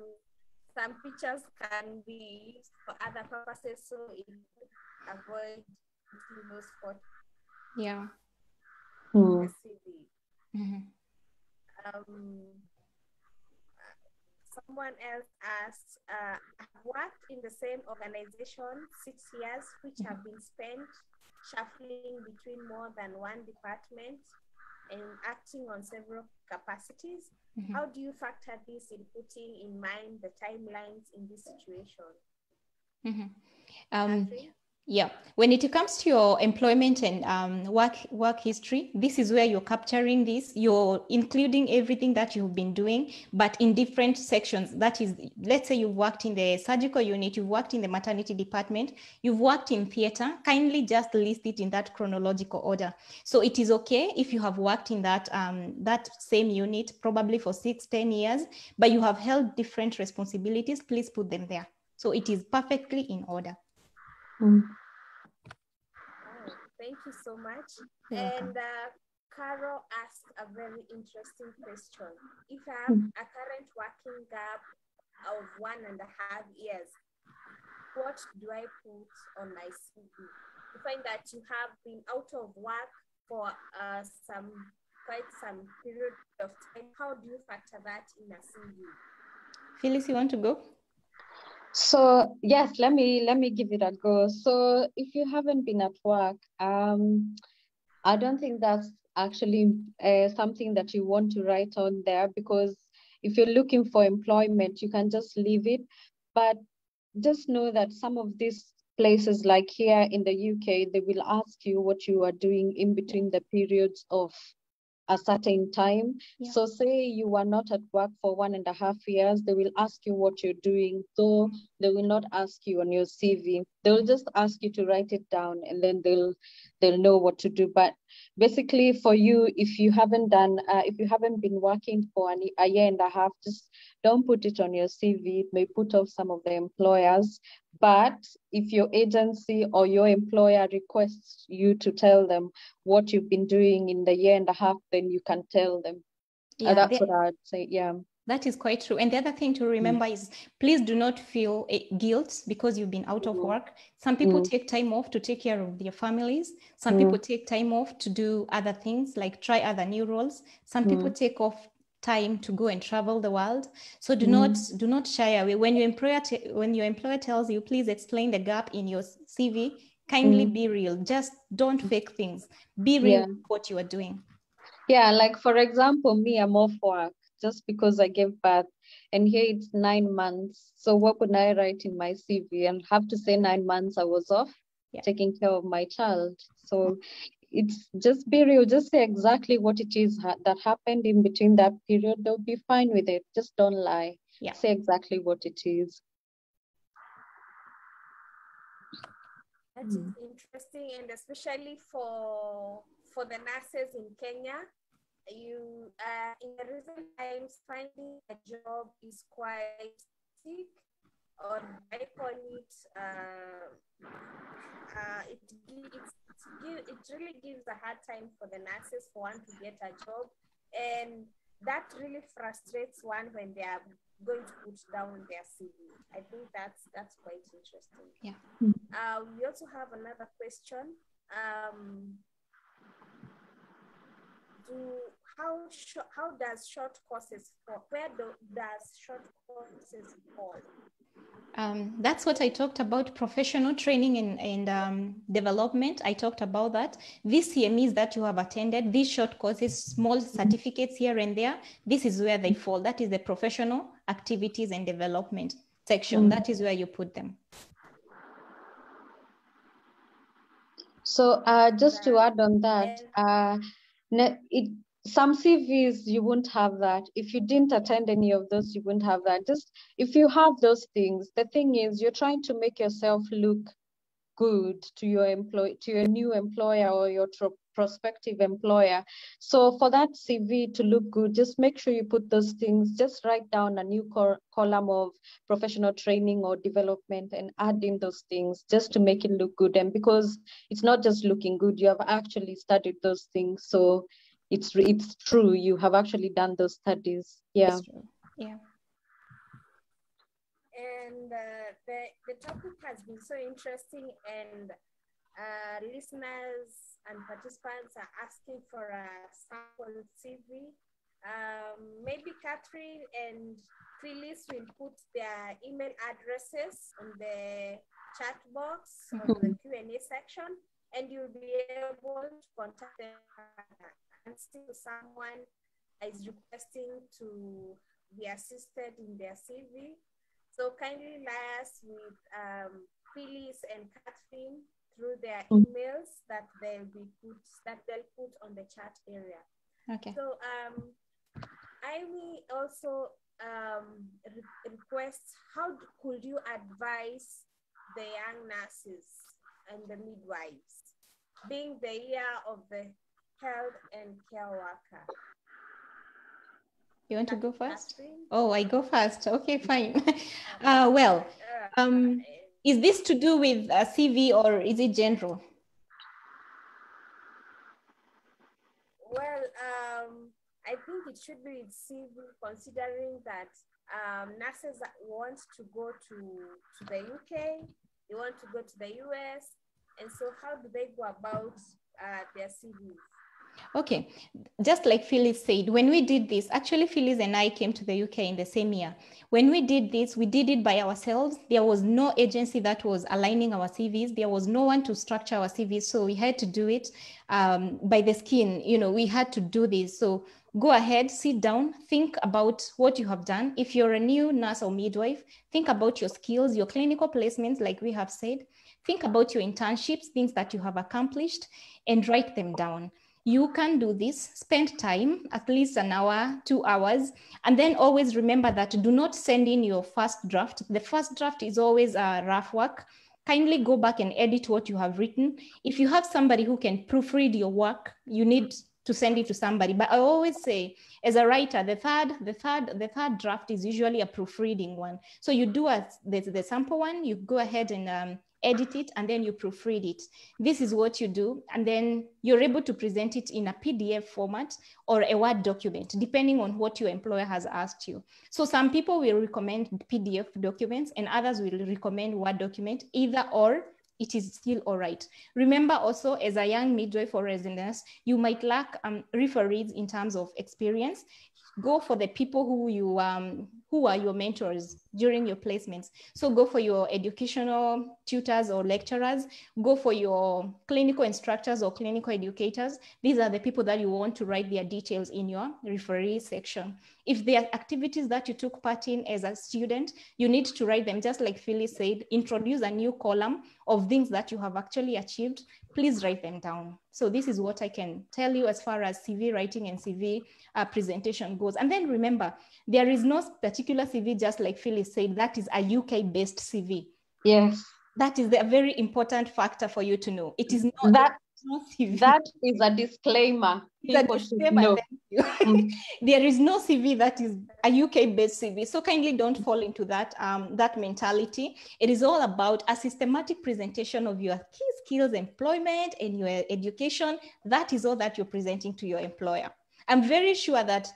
some pictures can be used for other purposes, so it avoid those photos. Yeah. Mm. Mm-hmm. Um, someone else asked, uh, I've worked in the same organization six years, which have been spent shuffling between more than one department and acting on several capacities. Mm-hmm. How do you factor this in putting in mind the timelines in this situation? Mm-hmm. Um, yeah, when it comes to your employment and um, work work history, this is where you're capturing this. You're including everything that you've been doing, but in different sections. That is, let's say you've worked in the surgical unit, you've worked in the maternity department, you've worked in theater. Kindly just list it in that chronological order. So it is okay if you have worked in that um, that same unit probably for six, ten years, but you have held different responsibilities. Please put them there. So it is perfectly in order. Mm. Oh, thank you so much. and uh, Carol asked a very interesting question. If I have mm. a current working gap of one and a half years, what do I put on my CV? You find that you have been out of work for uh, some quite some period of time. How do you factor that in a CV? Phyllis, you want to go? So yes, let me let me give it a go. So if you haven't been at work, um, I don't think that's actually uh, something that you want to write on there because if you're looking for employment, you can just leave it. But just know that some of these places, like here in the UK, they will ask you what you are doing in between the periods of a certain time. Yeah. So say you are not at work for one and a half years, they will ask you what you're doing. So they will not ask you on your CV. They'll just ask you to write it down and then they'll they'll know what to do. But basically for you, if you haven't done, uh, if you haven't been working for an, a year and a half, just don't put it on your CV. It may put off some of the employers. But if your agency or your employer requests you to tell them what you've been doing in the year and a half, then you can tell them. Uh, yeah, uh, that's what I'd say. Yeah. That is quite true. And the other thing to remember mm. is please do not feel guilt because you've been out of mm. work. Some people mm. take time off to take care of their families. Some mm. people take time off to do other things like try other new roles. Some people mm. take off time to go and travel the world. So do not do not shy away. When your employer t- when your employer tells you please explain the gap in your CV, kindly be real. Just don't fake things. Be real yeah. what you are doing. Yeah, like for example, me, I'm off work just because I gave birth. And here it's nine months. So what would I write in my CV and have to say nine months I was off yeah. taking care of my child? So it's just be real, just say exactly what it is ha- that happened in between that period. They'll be fine with it. Just don't lie. Yeah. Say exactly what it is. That's mm. interesting, and especially for for the nurses in Kenya, you uh, in the recent times finding a job is quite sick or I call it uh, uh, it, it, it really gives a hard time for the nurses for one to get a job and that really frustrates one when they are going to put down their CV. I think that's that's quite interesting. Yeah. Uh, we also have another question. Um, do how sh- how does short courses fall? Where do, does short courses fall? Um, that's what I talked about professional training and, and um, development. I talked about that. These CMEs that you have attended, these short courses, small certificates here and there, this is where they fall. That is the professional activities and development section. Mm-hmm. That is where you put them. So uh, just to add on that, uh, it some CVs you won't have that. If you didn't attend any of those, you won't have that. Just if you have those things, the thing is you're trying to make yourself look good to your employ to your new employer or your prospective employer. So for that CV to look good, just make sure you put those things. Just write down a new column of professional training or development and add in those things just to make it look good. And because it's not just looking good, you have actually studied those things. So it's it's true. You have actually done those studies. Yeah. Yeah. And uh, the, the topic has been so interesting and uh, listeners and participants are asking for a sample CV. Um, maybe Catherine and Phyllis will put their email addresses in the chat box of the Q&A section and you'll be able to contact them still someone is requesting to be assisted in their CV. So kindly liaise with um, Phyllis and Catherine through their mm. emails that they'll be put that they'll put on the chat area. Okay. So um, I will also um, re request how could you advise the young nurses and the midwives, being the year of the health and care worker. You want to go first? Oh, I go first. Okay, fine. uh, well, um, is this to do with a CV or is it general? Well, um, I think it should be with CV considering that um, nurses want to go to, to the UK, they want to go to the US, and so how do they go about uh, their CVs? Okay, just like Phyllis said, when we did this, actually Phyllis and I came to the UK in the same year. When we did this, we did it by ourselves. There was no agency that was aligning our CVs. There was no one to structure our CVs. So we had to do it um, by the skin. You know, we had to do this. So go ahead, sit down, think about what you have done. If you're a new nurse or midwife, think about your skills, your clinical placements, like we have said. Think about your internships, things that you have accomplished, and write them down you can do this. Spend time at least an hour two hours. And then always remember that do not send in your first draft. The first draft is always a rough work. Kindly go back and edit what you have written. If you have somebody who can proofread your work you need to send it to somebody. But i always say as a writer the third the third the third draft is usually a proofreading one. So you do a the, the sample one. You go ahead and um, edit it, and then you proofread it. This is what you do. And then you're able to present it in a PDF format or a Word document, depending on what your employer has asked you. So some people will recommend PDF documents and others will recommend Word document, either or it is still all right. Remember also as a young midwife or resident, you might lack um, referees in terms of experience go for the people who you um, who are your mentors during your placements. So go for your educational tutors or lecturers, go for your clinical instructors or clinical educators. These are the people that you want to write their details in your referee section. If there are activities that you took part in as a student, you need to write them, just like Phyllis said, introduce a new column of things that you have actually achieved please write them down. So this is what I can tell you as far as CV writing and CV uh, presentation goes. And then remember, there is no particular CV, just like Phyllis said, that is a UK based CV. Yes. That is a very important factor for you to know. It is not that CV. That is a disclaimer. A disclaimer know. Mm. there is no CV that is a UK-based CV. So kindly don't fall into that um, that mentality. It is all about a systematic presentation of your key skills, employment, and your education. That is all that you're presenting to your employer. I'm very sure that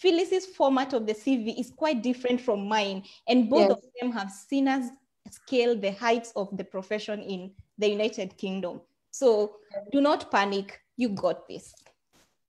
Phyllis's format of the CV is quite different from mine, and both yes. of them have seen us scale the heights of the profession in the United Kingdom. So do not panic. You got this.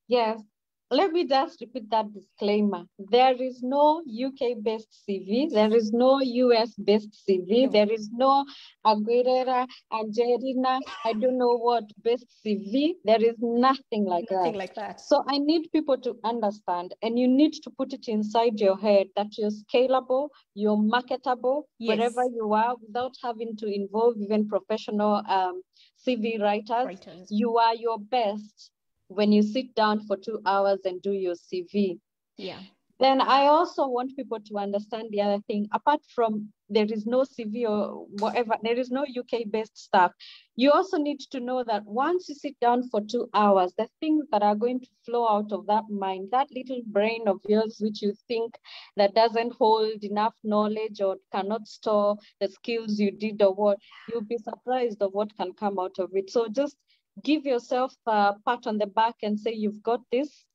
Yes. Let me just repeat that disclaimer. There is no UK based CV. There is no US based CV. No. There is no Aguilera, Angelina, I don't know what based CV. There is nothing like nothing that. like that. So I need people to understand, and you need to put it inside your head that you're scalable, you're marketable yes. wherever you are without having to involve even professional um, CV writers, writers, you are your best when you sit down for two hours and do your CV. Yeah. Then I also want people to understand the other thing. Apart from there is no CV or whatever, there is no UK based stuff. You also need to know that once you sit down for two hours, the things that are going to flow out of that mind, that little brain of yours, which you think that doesn't hold enough knowledge or cannot store the skills you did or what, you'll be surprised of what can come out of it. So just give yourself a pat on the back and say, you've got this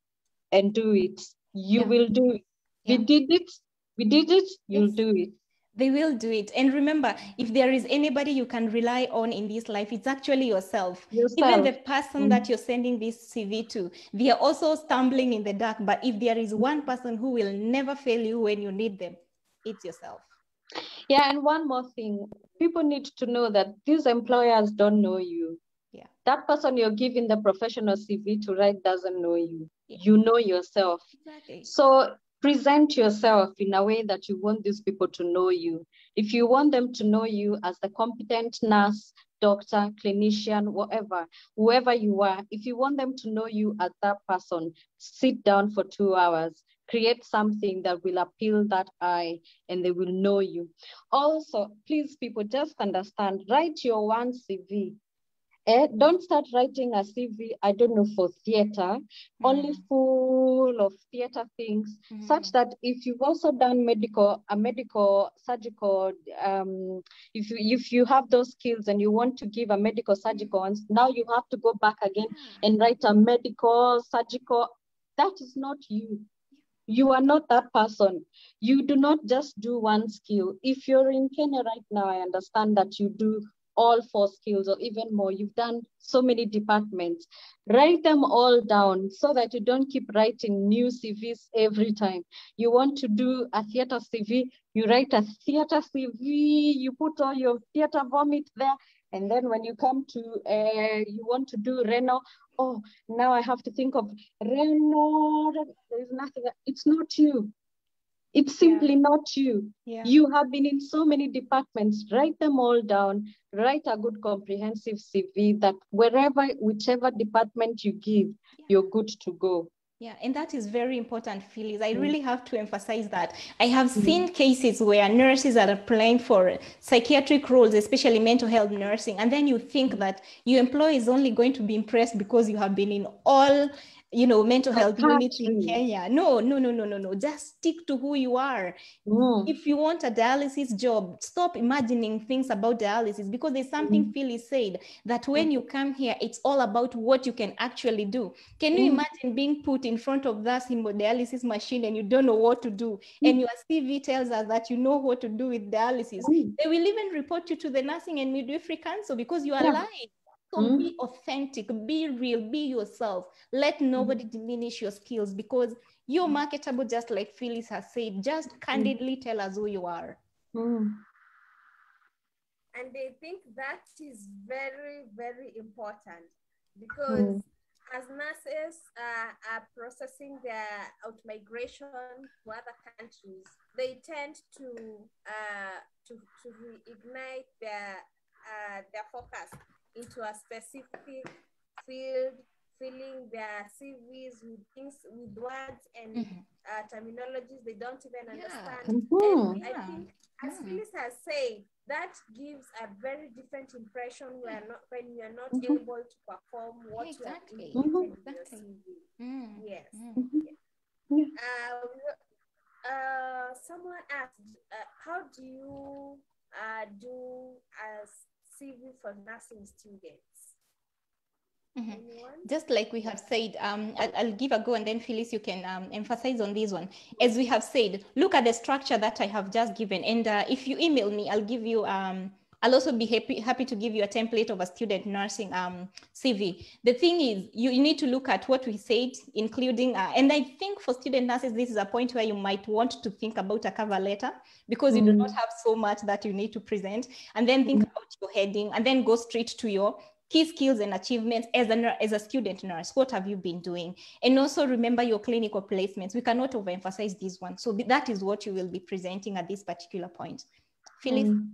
and do it you yeah. will do it. Yeah. We did it. We did it. You'll yes. do it. They will do it. And remember, if there is anybody you can rely on in this life, it's actually yourself. yourself. Even the person mm-hmm. that you're sending this CV to, they are also stumbling in the dark. But if there is one person who will never fail you when you need them, it's yourself. Yeah, and one more thing people need to know that these employers don't know you. Yeah. That person you're giving the professional CV to write doesn't know you you know yourself. Exactly. So present yourself in a way that you want these people to know you. If you want them to know you as the competent nurse, doctor, clinician, whatever, whoever you are, if you want them to know you as that person, sit down for two hours, create something that will appeal that eye and they will know you. Also, please people just understand, write your one CV Eh, don't start writing a CV, I don't know, for theater, mm. only full of theater things, mm. such that if you've also done medical, a medical, surgical, um, if, you, if you have those skills and you want to give a medical, surgical ones, now you have to go back again and write a medical, surgical. That is not you. You are not that person. You do not just do one skill. If you're in Kenya right now, I understand that you do all four skills or even more. You've done so many departments. Write them all down so that you don't keep writing new CVs every time. You want to do a theater CV, you write a theater CV, you put all your theater vomit there. And then when you come to, uh, you want to do renal, oh, now I have to think of renal. There's nothing, it's not you. It's simply yeah. not you. Yeah. You have been in so many departments. Write them all down. Write a good comprehensive CV that wherever, whichever department you give, yeah. you're good to go. Yeah, and that is very important, Phyllis. I mm. really have to emphasize that. I have mm. seen cases where nurses are applying for psychiatric roles, especially mental health nursing, and then you think that your employer is only going to be impressed because you have been in all you know mental health unit in Kenya. No, no, no, no, no, no. Just stick to who you are. Mm. If you want a dialysis job, stop imagining things about dialysis because there's something mm. Phyllis said that when you come here, it's all about what you can actually do. Can you mm. imagine being put in front of that hemodialysis machine and you don't know what to do, mm. and your CV tells us that you know what to do with dialysis? Mm. They will even report you to the nursing and midwifery council because you are yeah. lying. So mm-hmm. be authentic, be real, be yourself. Let mm-hmm. nobody mm-hmm. diminish your skills because you're mm-hmm. marketable, just like Phyllis has said. Just mm. candidly tell us who you are. Mm. And I think that is very, very important because mm. as nurses uh, are processing their out migration to other countries, they tend to uh, to, to reignite their uh, their focus into a specific field, filling their CVs with things, with words and mm-hmm. uh, terminologies they don't even understand. Mm-hmm. And I think, as mm-hmm. Phyllis has said, that gives a very different impression when, not, when you are not mm-hmm. able to perform what exactly. you are in exactly. your CV. Mm-hmm. Yes. Mm-hmm. Uh, uh, someone asked, uh, how do you uh, do as For nursing students? Mm-hmm. Just like we have said, um, I'll, I'll, give a go and then Phyllis, you can um, emphasize on this one. As we have said, look at the structure that I have just given. And uh, if you email me, I'll give you, um, I'll also be happy, happy to give you a template of a student nursing um, CV. The thing is, you, you, need to look at what we said, including, uh, and I think for student nurses, this is a point where you might want to think about a cover letter because you mm. do not have so much that you need to present. And then think mm. about your heading and then go straight to your key skills and achievements as a, as a student nurse. What have you been doing? And also remember your clinical placements. We cannot overemphasize this one. So that is what you will be presenting at this particular point. Phyllis? Mm.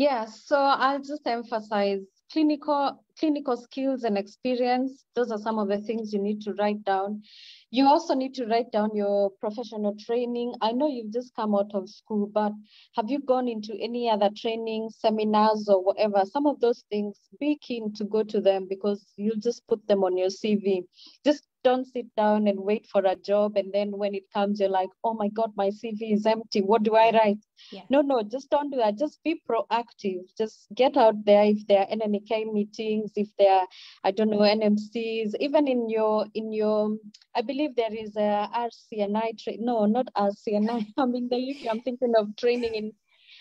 Yeah, so I'll just emphasize clinical clinical skills and experience. Those are some of the things you need to write down. You also need to write down your professional training. I know you've just come out of school, but have you gone into any other training, seminars, or whatever? Some of those things, be keen to go to them because you'll just put them on your CV. Just don't sit down and wait for a job and then when it comes you're like oh my god my cv is empty. What do i write? Yeah. no no just don't do that. Just be proactive. Just get out there if there are nnk meetings if there are i don't know nmcs even in your in your i believe there is a rcni tra- no not rcni i'm in the uk i'm thinking of training in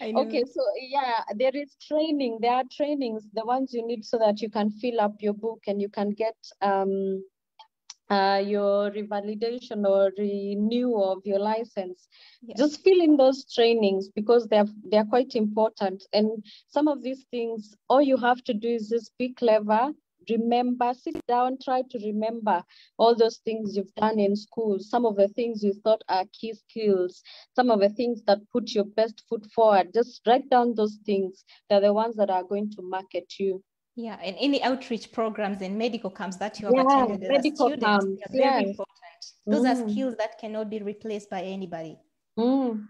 Okay, so yeah, there is training. There are trainings, the ones you need so that you can fill up your book and you can get um, uh, your revalidation or renewal of your license. Yes. Just fill in those trainings because they're they're quite important. And some of these things, all you have to do is just be clever. Remember, sit down, try to remember all those things you've done in school, some of the things you thought are key skills, some of the things that put your best foot forward. Just write down those things. They're the ones that are going to market you. Yeah, and any outreach programs and medical camps that you have yeah, attended as a student camps, are very yes. important. Those mm. are skills that cannot be replaced by anybody. Mm.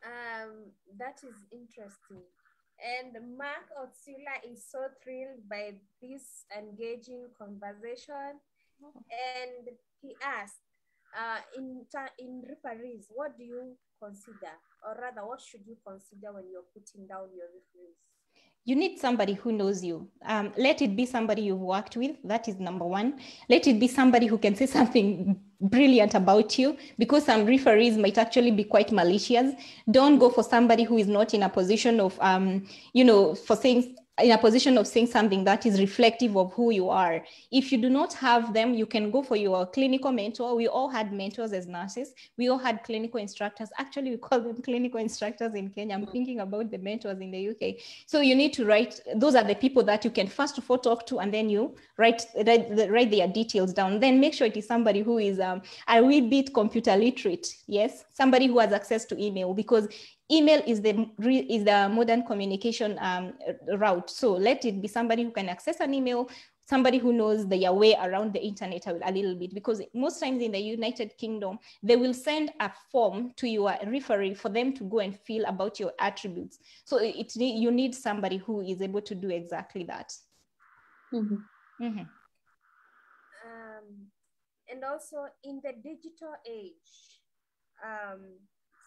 Um, that is interesting. And Mark Otsula is so thrilled by this engaging conversation. And he asked, uh, in, in referees, what do you consider? Or rather, what should you consider when you're putting down your referees? You need somebody who knows you. Um, let it be somebody you've worked with. That is number one. Let it be somebody who can say something brilliant about you because some referees might actually be quite malicious. Don't go for somebody who is not in a position of, um, you know, for saying in a position of saying something that is reflective of who you are. If you do not have them, you can go for your clinical mentor. We all had mentors as nurses. We all had clinical instructors. Actually, we call them clinical instructors in Kenya. I'm thinking about the mentors in the UK. So you need to write, those are the people that you can first of all talk to, and then you write, write, write their details down. Then make sure it is somebody who is um, a wee bit computer literate. Yes, somebody who has access to email because email is the is the modern communication um, route. So let it be somebody who can access an email, somebody who knows their way around the internet a little bit, because most times in the United Kingdom, they will send a form to your referee for them to go and fill about your attributes. So it, you need somebody who is able to do exactly that. Mm-hmm. Mm-hmm. Um, and also in the digital age, um,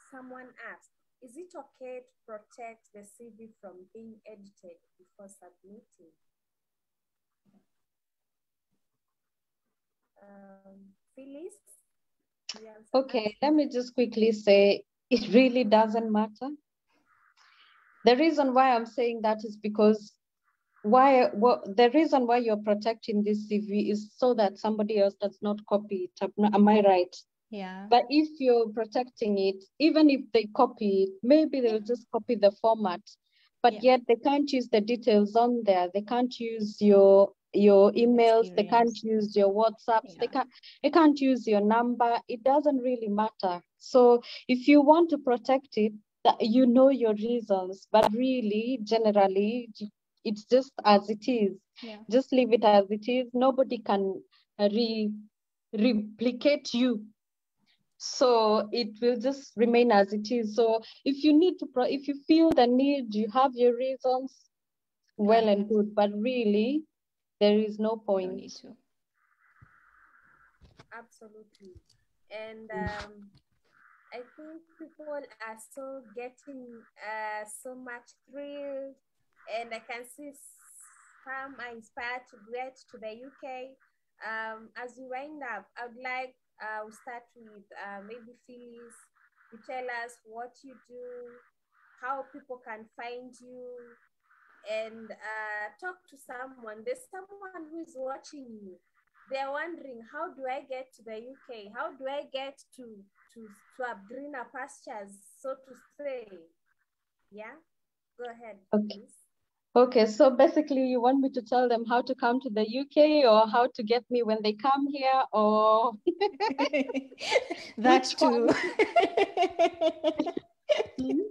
someone asked, is it okay to protect the CV from being edited before submitting? Um, Phyllis? Okay, let me just quickly say it really doesn't matter. The reason why I'm saying that is because why the reason why you're protecting this CV is so that somebody else does not copy it. Am I right? Yeah. But if you're protecting it, even if they copy it, maybe they'll just copy the format, but yeah. yet they can't use the details on there. They can't use your your emails Experience. they can't use your whatsapps yeah. they can't they can't use your number it doesn't really matter so if you want to protect it you know your reasons but really generally it's just as it is yeah. just leave it as it is nobody can uh, re replicate you so it will just remain as it is so if you need to pro if you feel the need you have your reasons well and good but really there is no point. No to. Absolutely. And um, I think people are so getting uh, so much thrill, and I can see some are inspired to get to the UK. Um, as we wind up, I would like uh, we start with uh, maybe Phyllis. You tell us what you do, how people can find you, and uh, talk to someone. There's someone who is watching you. They're wondering, how do I get to the UK? How do I get to to to have greener pastures, so to say? Yeah, go ahead. Okay. Please. Okay, so basically, you want me to tell them how to come to the UK or how to get me when they come here, or that too. hmm?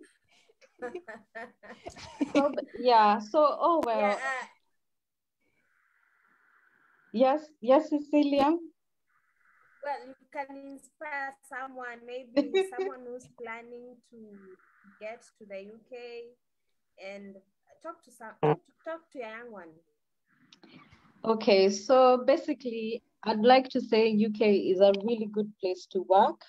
so, yeah. So, oh well. Yeah. Yes, yes, Cecilia. Well, you can inspire someone, maybe someone who's planning to get to the UK and talk to some mm. talk to a young one. Okay, so basically, I'd like to say UK is a really good place to work.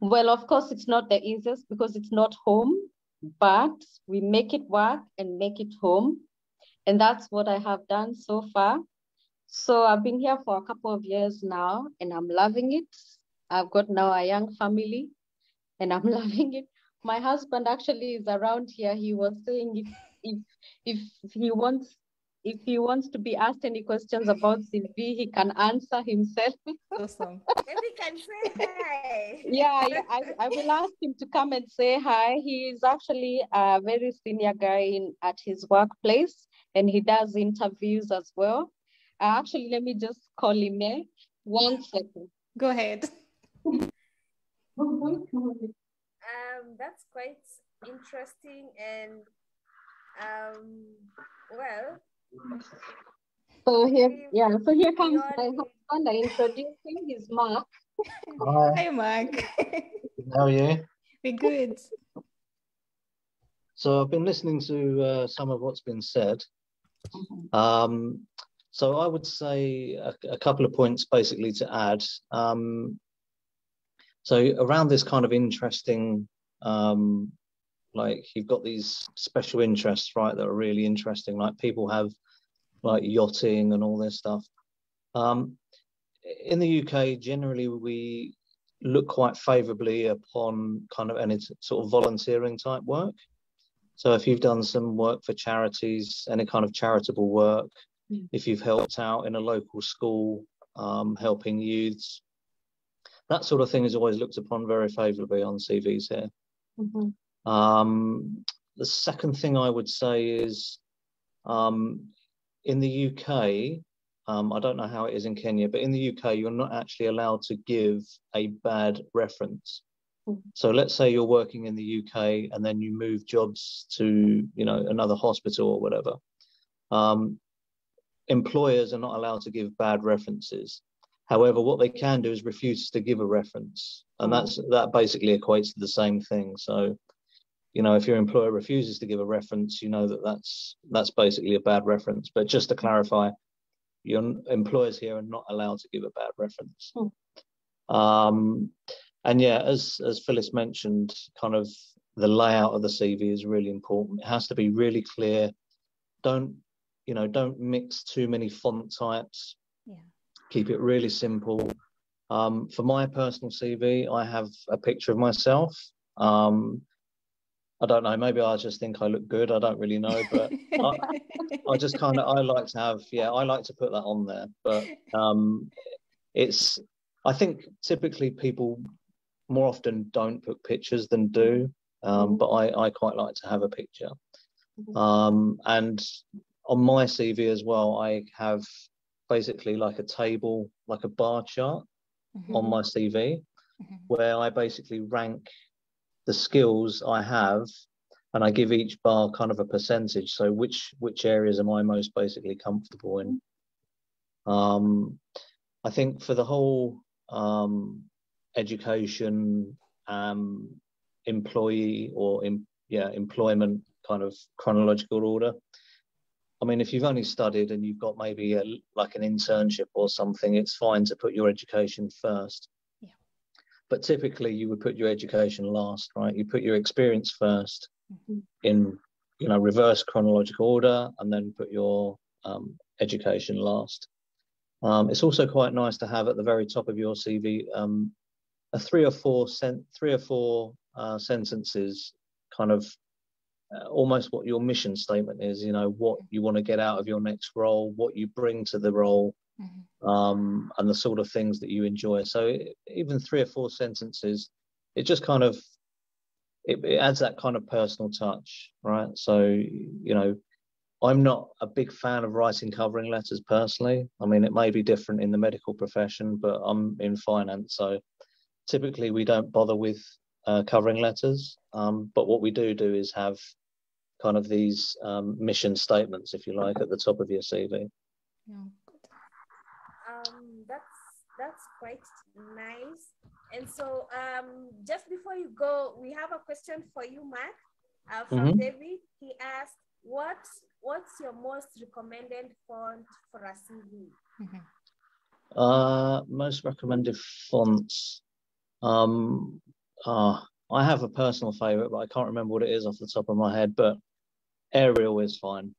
Well, of course, it's not the easiest because it's not home, but we make it work and make it home. And that's what I have done so far. So I've been here for a couple of years now and I'm loving it. I've got now a young family and I'm loving it. My husband actually is around here. He was saying if if if he wants if he wants to be asked any questions about CV, he can answer himself. Awesome. Maybe can say hi. yeah, I, I will ask him to come and say hi. He is actually a very senior guy in at his workplace and he does interviews as well. Uh, actually, let me just call him here. One second. Go ahead. um, that's quite interesting and um, well, so here, yeah, so here comes my husband. introducing his Mark. Hi. Hey, Mark. How are you? We're good. So I've been listening to uh, some of what's been said. Um, so I would say a, a, couple of points basically to add. Um, so around this kind of interesting um, like you've got these special interests, right, that are really interesting. Like people have like yachting and all this stuff. Um, in the UK, generally we look quite favourably upon kind of any sort of volunteering type work. So if you've done some work for charities, any kind of charitable work, mm. if you've helped out in a local school, um, helping youths, that sort of thing is always looked upon very favourably on CVs here. Mm-hmm. Um, the second thing I would say is um, in the UK, um, I don't know how it is in Kenya, but in the UK, you're not actually allowed to give a bad reference. Mm-hmm. So let's say you're working in the UK and then you move jobs to, you know, another hospital or whatever. Um, employers are not allowed to give bad references. However, what they can do is refuse to give a reference, and mm-hmm. that's that basically equates to the same thing. So you know, if your employer refuses to give a reference, you know that that's that's basically a bad reference. But just to clarify, your employers here are not allowed to give a bad reference. Hmm. Um, and yeah, as as Phyllis mentioned, kind of the layout of the CV is really important. It has to be really clear. Don't you know? Don't mix too many font types. Yeah. Keep it really simple. Um, for my personal CV, I have a picture of myself. Um, I don't know. Maybe I just think I look good. I don't really know, but I, I, just kind of I like to have yeah I like to put that on there. But um, it's I think typically people more often don't put pictures than do, um, but I I quite like to have a picture. Mm-hmm. Um, and on my CV as well, I have basically like a table, like a bar chart mm-hmm. on my CV, mm-hmm. where I basically rank the skills I have and I give each bar kind of a percentage. So which which areas am I most basically comfortable in? Um, I think for the whole um, education, um, employee or in, yeah employment kind of chronological order. I mean, if you've only studied and you've got maybe a, like an internship or something, it's fine to put your education first Yeah. but typically you would put your education last, right? You put your experience 1st mm-hmm. in, you know, reverse chronological order, and then put your um, education last. Um, it's also quite nice to have at the very top of your CV um, a three or four sen- three or four uh, sentences, kind of uh, almost what your mission statement is. You know what you want to get out of your next role, what you bring to the role, mm-hmm. um, and the sort of things that you enjoy. So even three or four sentences, it just kind of it, it adds that kind of personal touch, right? So you know, I'm not a big fan of writing covering letters personally. I mean, it may be different in the medical profession, but I'm in finance, so typically we don't bother with uh, covering letters. Um, but what we do do is have kind of these um, mission statements, if you like, at the top of your CV. Yeah that's that's quite nice. And so um, just before you go, we have a question for you, Mark, uh, from mm-hmm. David. He asked, what, what's your most recommended font for a CV? Mm-hmm. Uh, most recommended fonts. Um, uh, I have a personal favorite, but I can't remember what it is off the top of my head. But Arial is fine.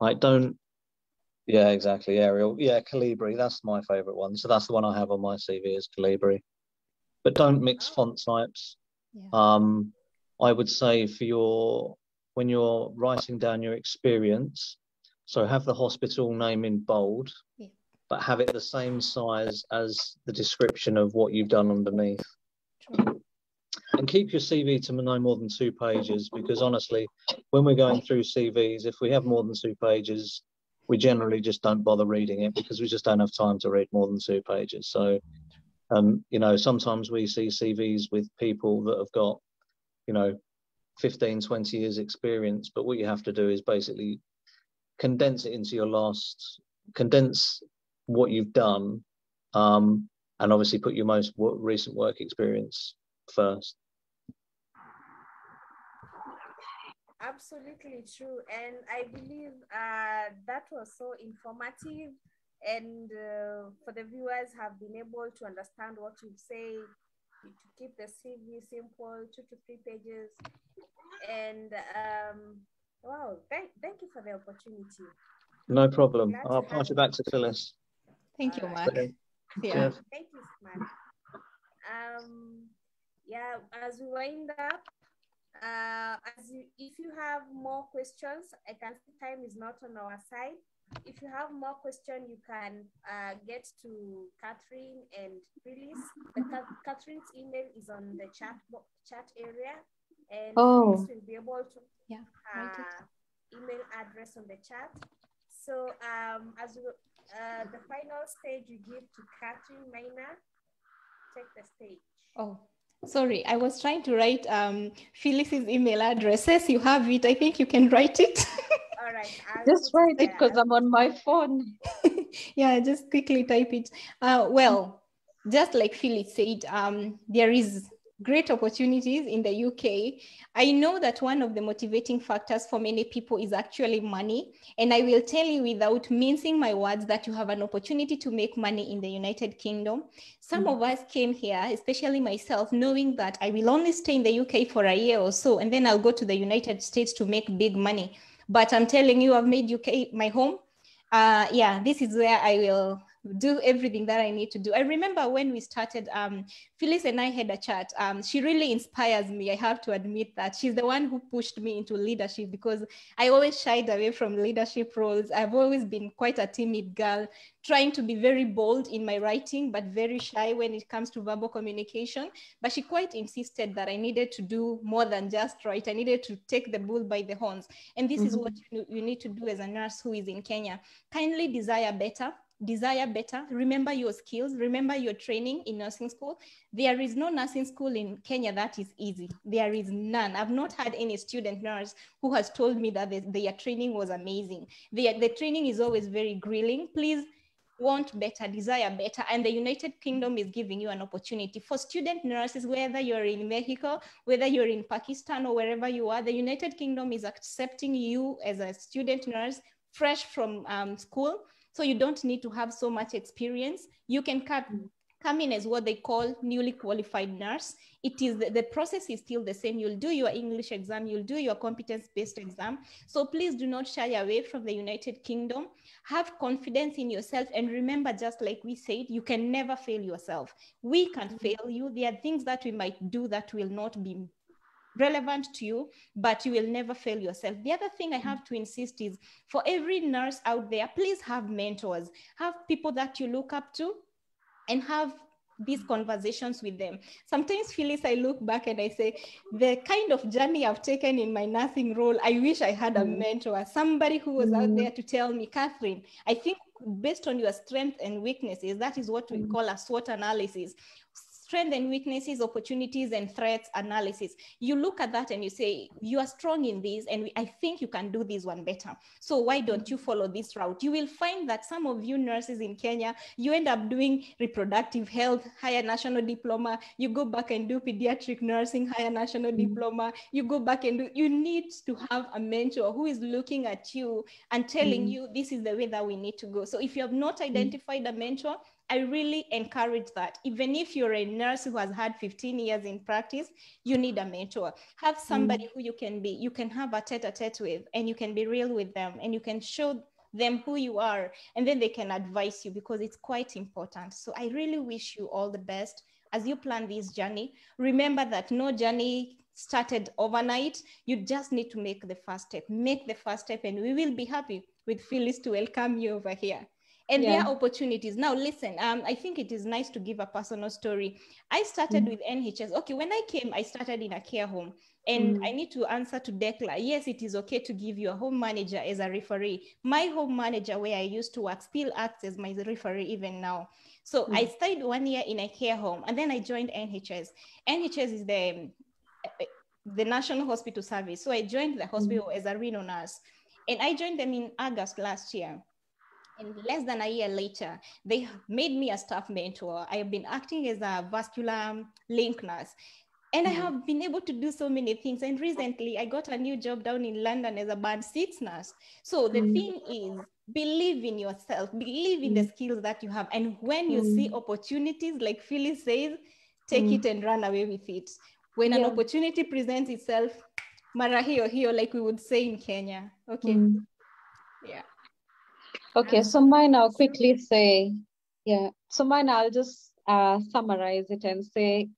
Like, don't yeah, exactly. Arial. Yeah, Calibri. That's my favorite one. So that's the one I have on my CV is Calibri. But don't mix font types. Yeah. Um, I would say for your when you're writing down your experience, so have the hospital name in bold, yeah. but have it the same size as the description of what you've done underneath. And keep your CV to no more than two pages because honestly, when we're going through CVs, if we have more than two pages, we generally just don't bother reading it because we just don't have time to read more than two pages. So, um, you know, sometimes we see CVs with people that have got, you know, 15, 20 years experience, but what you have to do is basically condense it into your last, condense what you've done, um, and obviously put your most recent work experience first. Absolutely true. And I believe uh, that was so informative. And uh, for the viewers, have been able to understand what you say, to keep the CV simple, two to three pages. And um, wow, thank, thank you for the opportunity. No problem. I'll pass it back to Phyllis. Thank you, Mark. Yeah. Thank you, Mark. Um, yeah, as we wind up, uh, as you, if you have more questions, I can see time is not on our side. If you have more questions, you can uh, get to Catherine and Phyllis. The Catherine's email is on the chat chat area, and oh. Phyllis will be able to yeah uh, email address on the chat. So um, as we, uh, the final stage you give to Catherine Maina, take the stage. Oh. Sorry, I was trying to write um, Phyllis's email addresses. You have it. I think you can write it. All right. I'll just write it because I'm on my phone. yeah, just quickly type it. Uh, well, just like Phyllis said, um, there is great opportunities in the UK. I know that one of the motivating factors for many people is actually money. And I will tell you without mincing my words that you have an opportunity to make money in the United Kingdom. Some mm-hmm. of us came here, especially myself, knowing that I will only stay in the UK for a year or so, and then I'll go to the United States to make big money. But I'm telling you, I've made UK my home. Uh, yeah, this is where I will do everything that I need to do. I remember when we started, um, Phyllis and I had a chat. Um, she really inspires me. I have to admit that she's the one who pushed me into leadership because I always shied away from leadership roles. I've always been quite a timid girl, trying to be very bold in my writing, but very shy when it comes to verbal communication. But she quite insisted that I needed to do more than just write. I needed to take the bull by the horns. And this mm-hmm. is what you, you need to do as a nurse who is in Kenya. Kindly desire better desire better, remember your skills, remember your training in nursing school. There is no nursing school in Kenya that is easy. There is none. I've not had any student nurse who has told me that the, their training was amazing. The, the training is always very grilling. Please want better, desire better, and the United Kingdom is giving you an opportunity. For student nurses, whether you're in Mexico, whether you're in Pakistan, or wherever you are, the United Kingdom is accepting you as a student nurse fresh from um, school so you don't need to have so much experience. You can cut, come in as what they call newly qualified nurse. It is the, the process is still the same. You'll do your English exam, you'll do your competence-based exam. So please do not shy away from the United Kingdom. Have confidence in yourself and remember, just like we said, you can never fail yourself. We can't mm-hmm. fail you. There are things that we might do that will not be relevant to you, but you will never fail yourself. The other thing I have to insist is for every nurse out there, please have mentors, have people that you look up to, and have these conversations with them. Sometimes, Phyllis, I look back and I say, the kind of journey I've taken in my nursing role, I wish I had a mm. mentor, somebody who was mm. out there to tell me, Catherine, I think based on your strengths and weaknesses, that is what we mm. call a SWOT analysis strength and weaknesses, opportunities and threats analysis. You look at that and you say, you are strong in this, and I think you can do this one better. So why don't you follow this route? You will find that some of you nurses in Kenya, you end up doing reproductive health, higher national diploma. You go back and do pediatric nursing, higher national mm-hmm. diploma. You go back and do, you need to have a mentor who is looking at you and telling mm-hmm. you this is the way that we need to go. So if you have not mm-hmm. identified a mentor, I really encourage that. Even if you're a nurse who has had 15 years in practice, you need a mentor. Have somebody mm. who you can be, you can have a tete a tete with, and you can be real with them, and you can show them who you are, and then they can advise you because it's quite important. So I really wish you all the best as you plan this journey. Remember that no journey started overnight. You just need to make the first step. Make the first step, and we will be happy with Phyllis to welcome you over here and yeah. there are opportunities now listen um, i think it is nice to give a personal story i started mm. with nhs okay when i came i started in a care home and mm. i need to answer to decla yes it is okay to give your home manager as a referee my home manager where i used to work still acts as my referee even now so mm. i stayed one year in a care home and then i joined nhs nhs is the the national hospital service so i joined the mm. hospital as a renal nurse and i joined them in august last year and less than a year later, they made me a staff mentor. I have been acting as a vascular link nurse. And mm-hmm. I have been able to do so many things. And recently, I got a new job down in London as a band six nurse. So the mm-hmm. thing is, believe in yourself, believe in mm-hmm. the skills that you have. And when you see mm. opportunities, like Phyllis says, take mm. it and run away with it. When yeah. an opportunity presents itself, mara hiyo hiyo, like we would say in Kenya. Okay. Mm. Yeah. Okay, so mine I'll quickly say, yeah, so mine I'll just uh, summarize it and say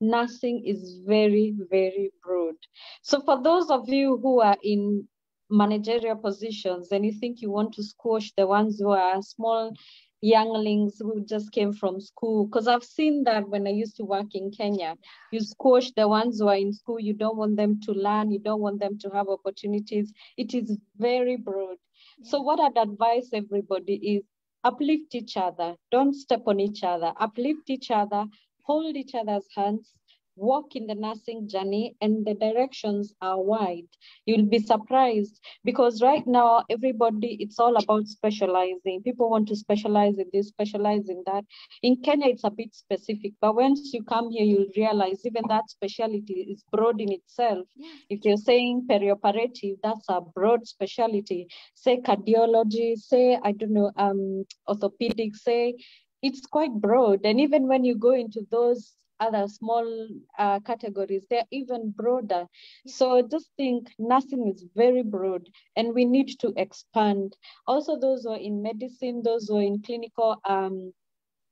nursing is very, very broad. So for those of you who are in managerial positions and you think you want to squash the ones who are small younglings who just came from school, because I've seen that when I used to work in Kenya, you squash the ones who are in school, you don't want them to learn, you don't want them to have opportunities. It is very broad. So what I'd advise everybody is uplift each other. Don't step on each other. Uplift each other. Hold each other's hands. Walk in the nursing journey and the directions are wide. You'll be surprised because right now, everybody, it's all about specializing. People want to specialize in this, specialize in that. In Kenya, it's a bit specific, but once you come here, you'll realize even that specialty is broad in itself. If you're saying perioperative, that's a broad specialty. Say cardiology, say, I don't know, um, orthopedics, say, it's quite broad. And even when you go into those other small uh, categories, they're even broader. So just think nursing is very broad and we need to expand. Also those who are in medicine, those who are in clinical um,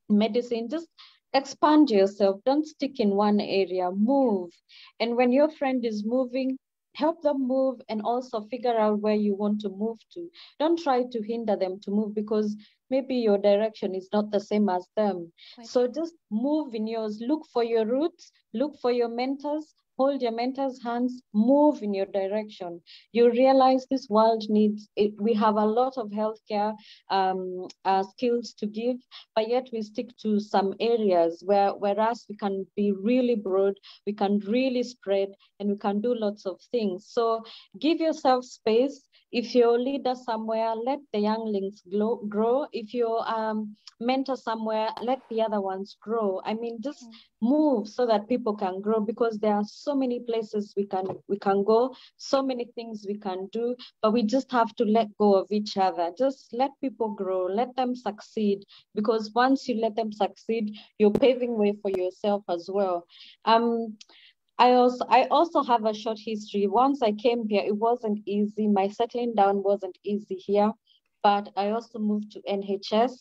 medicine, just expand yourself. Don't stick in one area, move. And when your friend is moving, help them move and also figure out where you want to move to. Don't try to hinder them to move because maybe your direction is not the same as them. So just move in yours, look for your roots, look for your mentors, hold your mentor's hands, move in your direction. You realize this world needs, it, we have a lot of healthcare um, uh, skills to give, but yet we stick to some areas where, whereas we can be really broad, we can really spread, and we can do lots of things. So give yourself space, if you're a leader somewhere, let the younglings grow. grow. If you're um, mentor somewhere, let the other ones grow. I mean, just move so that people can grow because there are so many places we can we can go, so many things we can do, but we just have to let go of each other. Just let people grow, let them succeed because once you let them succeed, you're paving way for yourself as well. Um, I also I also have a short history. Once I came here, it wasn't easy. My settling down wasn't easy here but I also moved to NHS.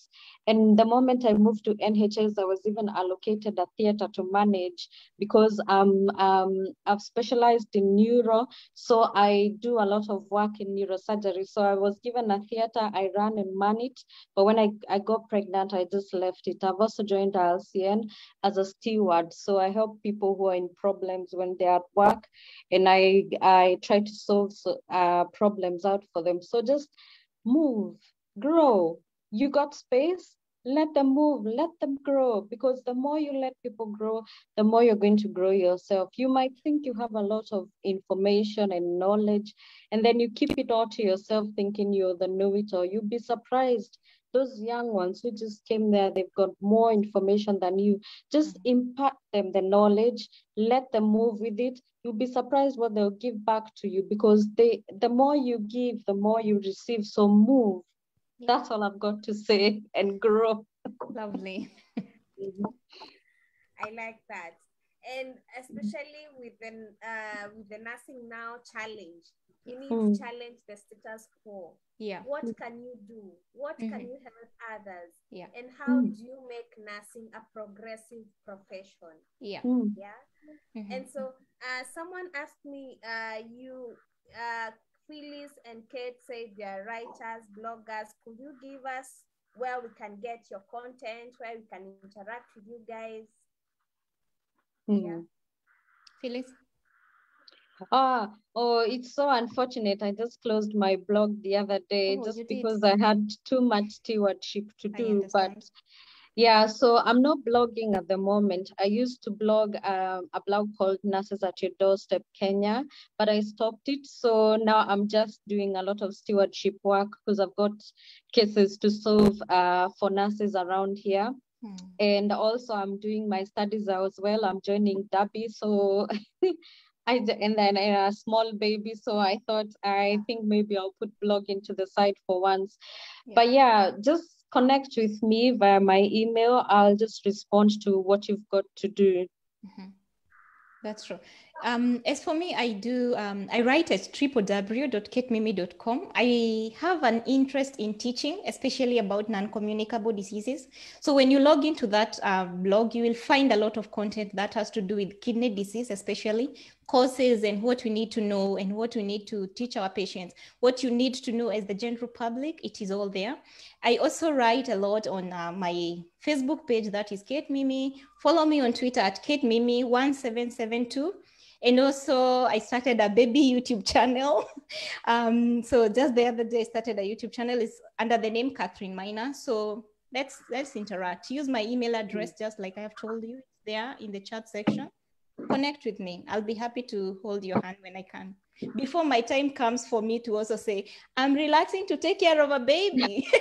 And the moment I moved to NHS, I was even allocated a theater to manage because um, um, I've specialized in neuro. So I do a lot of work in neurosurgery. So I was given a theater, I ran and managed. But when I, I got pregnant, I just left it. I've also joined ILCN as a steward. So I help people who are in problems when they're at work and I, I try to solve uh, problems out for them. So just move, grow. You got space, let them move, let them grow. Because the more you let people grow, the more you're going to grow yourself. You might think you have a lot of information and knowledge, and then you keep it all to yourself, thinking you're the know it all. You'll be surprised. Those young ones who just came there, they've got more information than you. Just impart them the knowledge, let them move with it, you'll be surprised what they'll give back to you because they the more you give, the more you receive. So move. Yeah. That's all I've got to say and grow. Lovely. I like that. And especially with the uh, with the nursing now challenge, you need mm. to challenge the status quo. Yeah. What can you do? What mm-hmm. can you help others? Yeah. And how mm. do you make nursing a progressive profession? Yeah. Mm. Yeah. Mm-hmm. And so uh, someone asked me, uh, you, uh, Phyllis and Cate said they're writers, bloggers. Could you give us where we can get your content, where we can interact with you guys? Mm. Yeah. Phyllis? Ah, oh, it's so unfortunate. I just closed my blog the other day oh, just because did. I had too much stewardship to do. But yeah, so I'm not blogging at the moment. I used to blog um, a blog called Nurses at Your Doorstep Kenya, but I stopped it. So now I'm just doing a lot of stewardship work because I've got cases to solve uh, for nurses around here. Hmm. And also I'm doing my studies as well. I'm joining Derby. So I and then a small baby, so I thought I think maybe I'll put blog into the site for once. Yeah. But yeah, just connect with me via my email. I'll just respond to what you've got to do. Mm-hmm. That's true. Um, as for me, I do, um, I write at www.katemimi.com. I have an interest in teaching, especially about non-communicable diseases. So when you log into that uh, blog, you will find a lot of content that has to do with kidney disease, especially courses and what we need to know and what we need to teach our patients. What you need to know as the general public, it is all there. I also write a lot on uh, my Facebook page, that is Cate Mimi. Follow me on Twitter at Cate Mimi 1772 and also, I started a baby YouTube channel. Um, so just the other day, I started a YouTube channel. It's under the name Catherine Maina. So let's let's interact. Use my email address, just like I have told you. It's there in the chat section. connect with me. I'll be happy to hold your hand when I can. Before my time comes for me to also say, I'm relaxing to take care of a baby.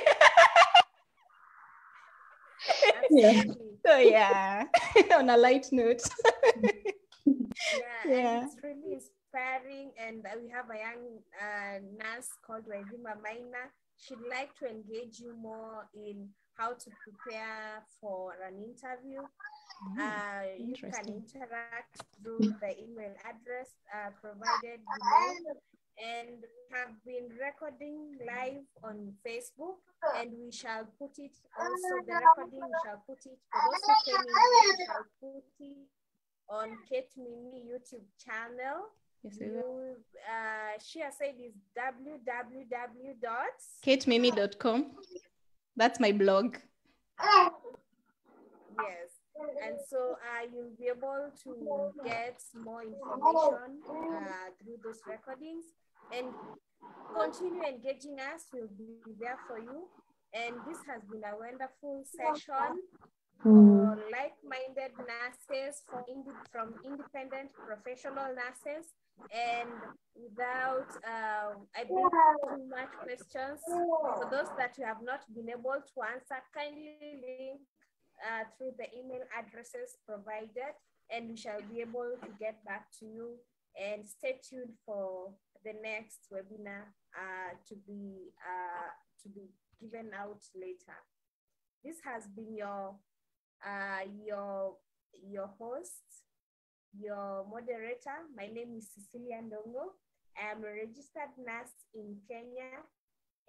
yeah. So yeah, on a light note. Yeah, yeah. it's really inspiring. And we have a young uh, nurse called Wairima Maina. She'd like to engage you more in how to prepare for an interview. Mm, uh, you can interact through the email address uh, provided below. And we have been recording live on Facebook, and we shall put it also the recording. We shall put it for those who came in. We shall put it on Cate Mimi YouTube channel. Yes, you, uh, she has said is www.katemimi.com. That's my blog. Yes. And so uh, you'll be able to get more information uh, through those recordings and continue engaging us. We'll be there for you. And this has been a wonderful session for like-minded nurses for from independent professional nurses and without uh, I think too much questions for those that you have not been able to answer kindly link uh, through the email addresses provided and we shall be able to get back to you and stay tuned for the next webinar uh, to be uh, to be given out later. This has been your uh, your your host, your moderator. My name is Cecilia Ndung'u. I am a registered nurse in Kenya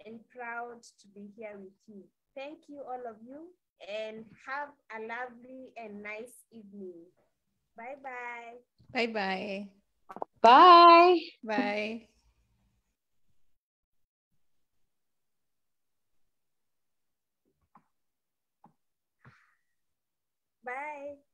and proud to be here with you. Thank you, all of you, and have a lovely and nice evening. Bye-bye. Bye-bye. Bye. Bye. Bye.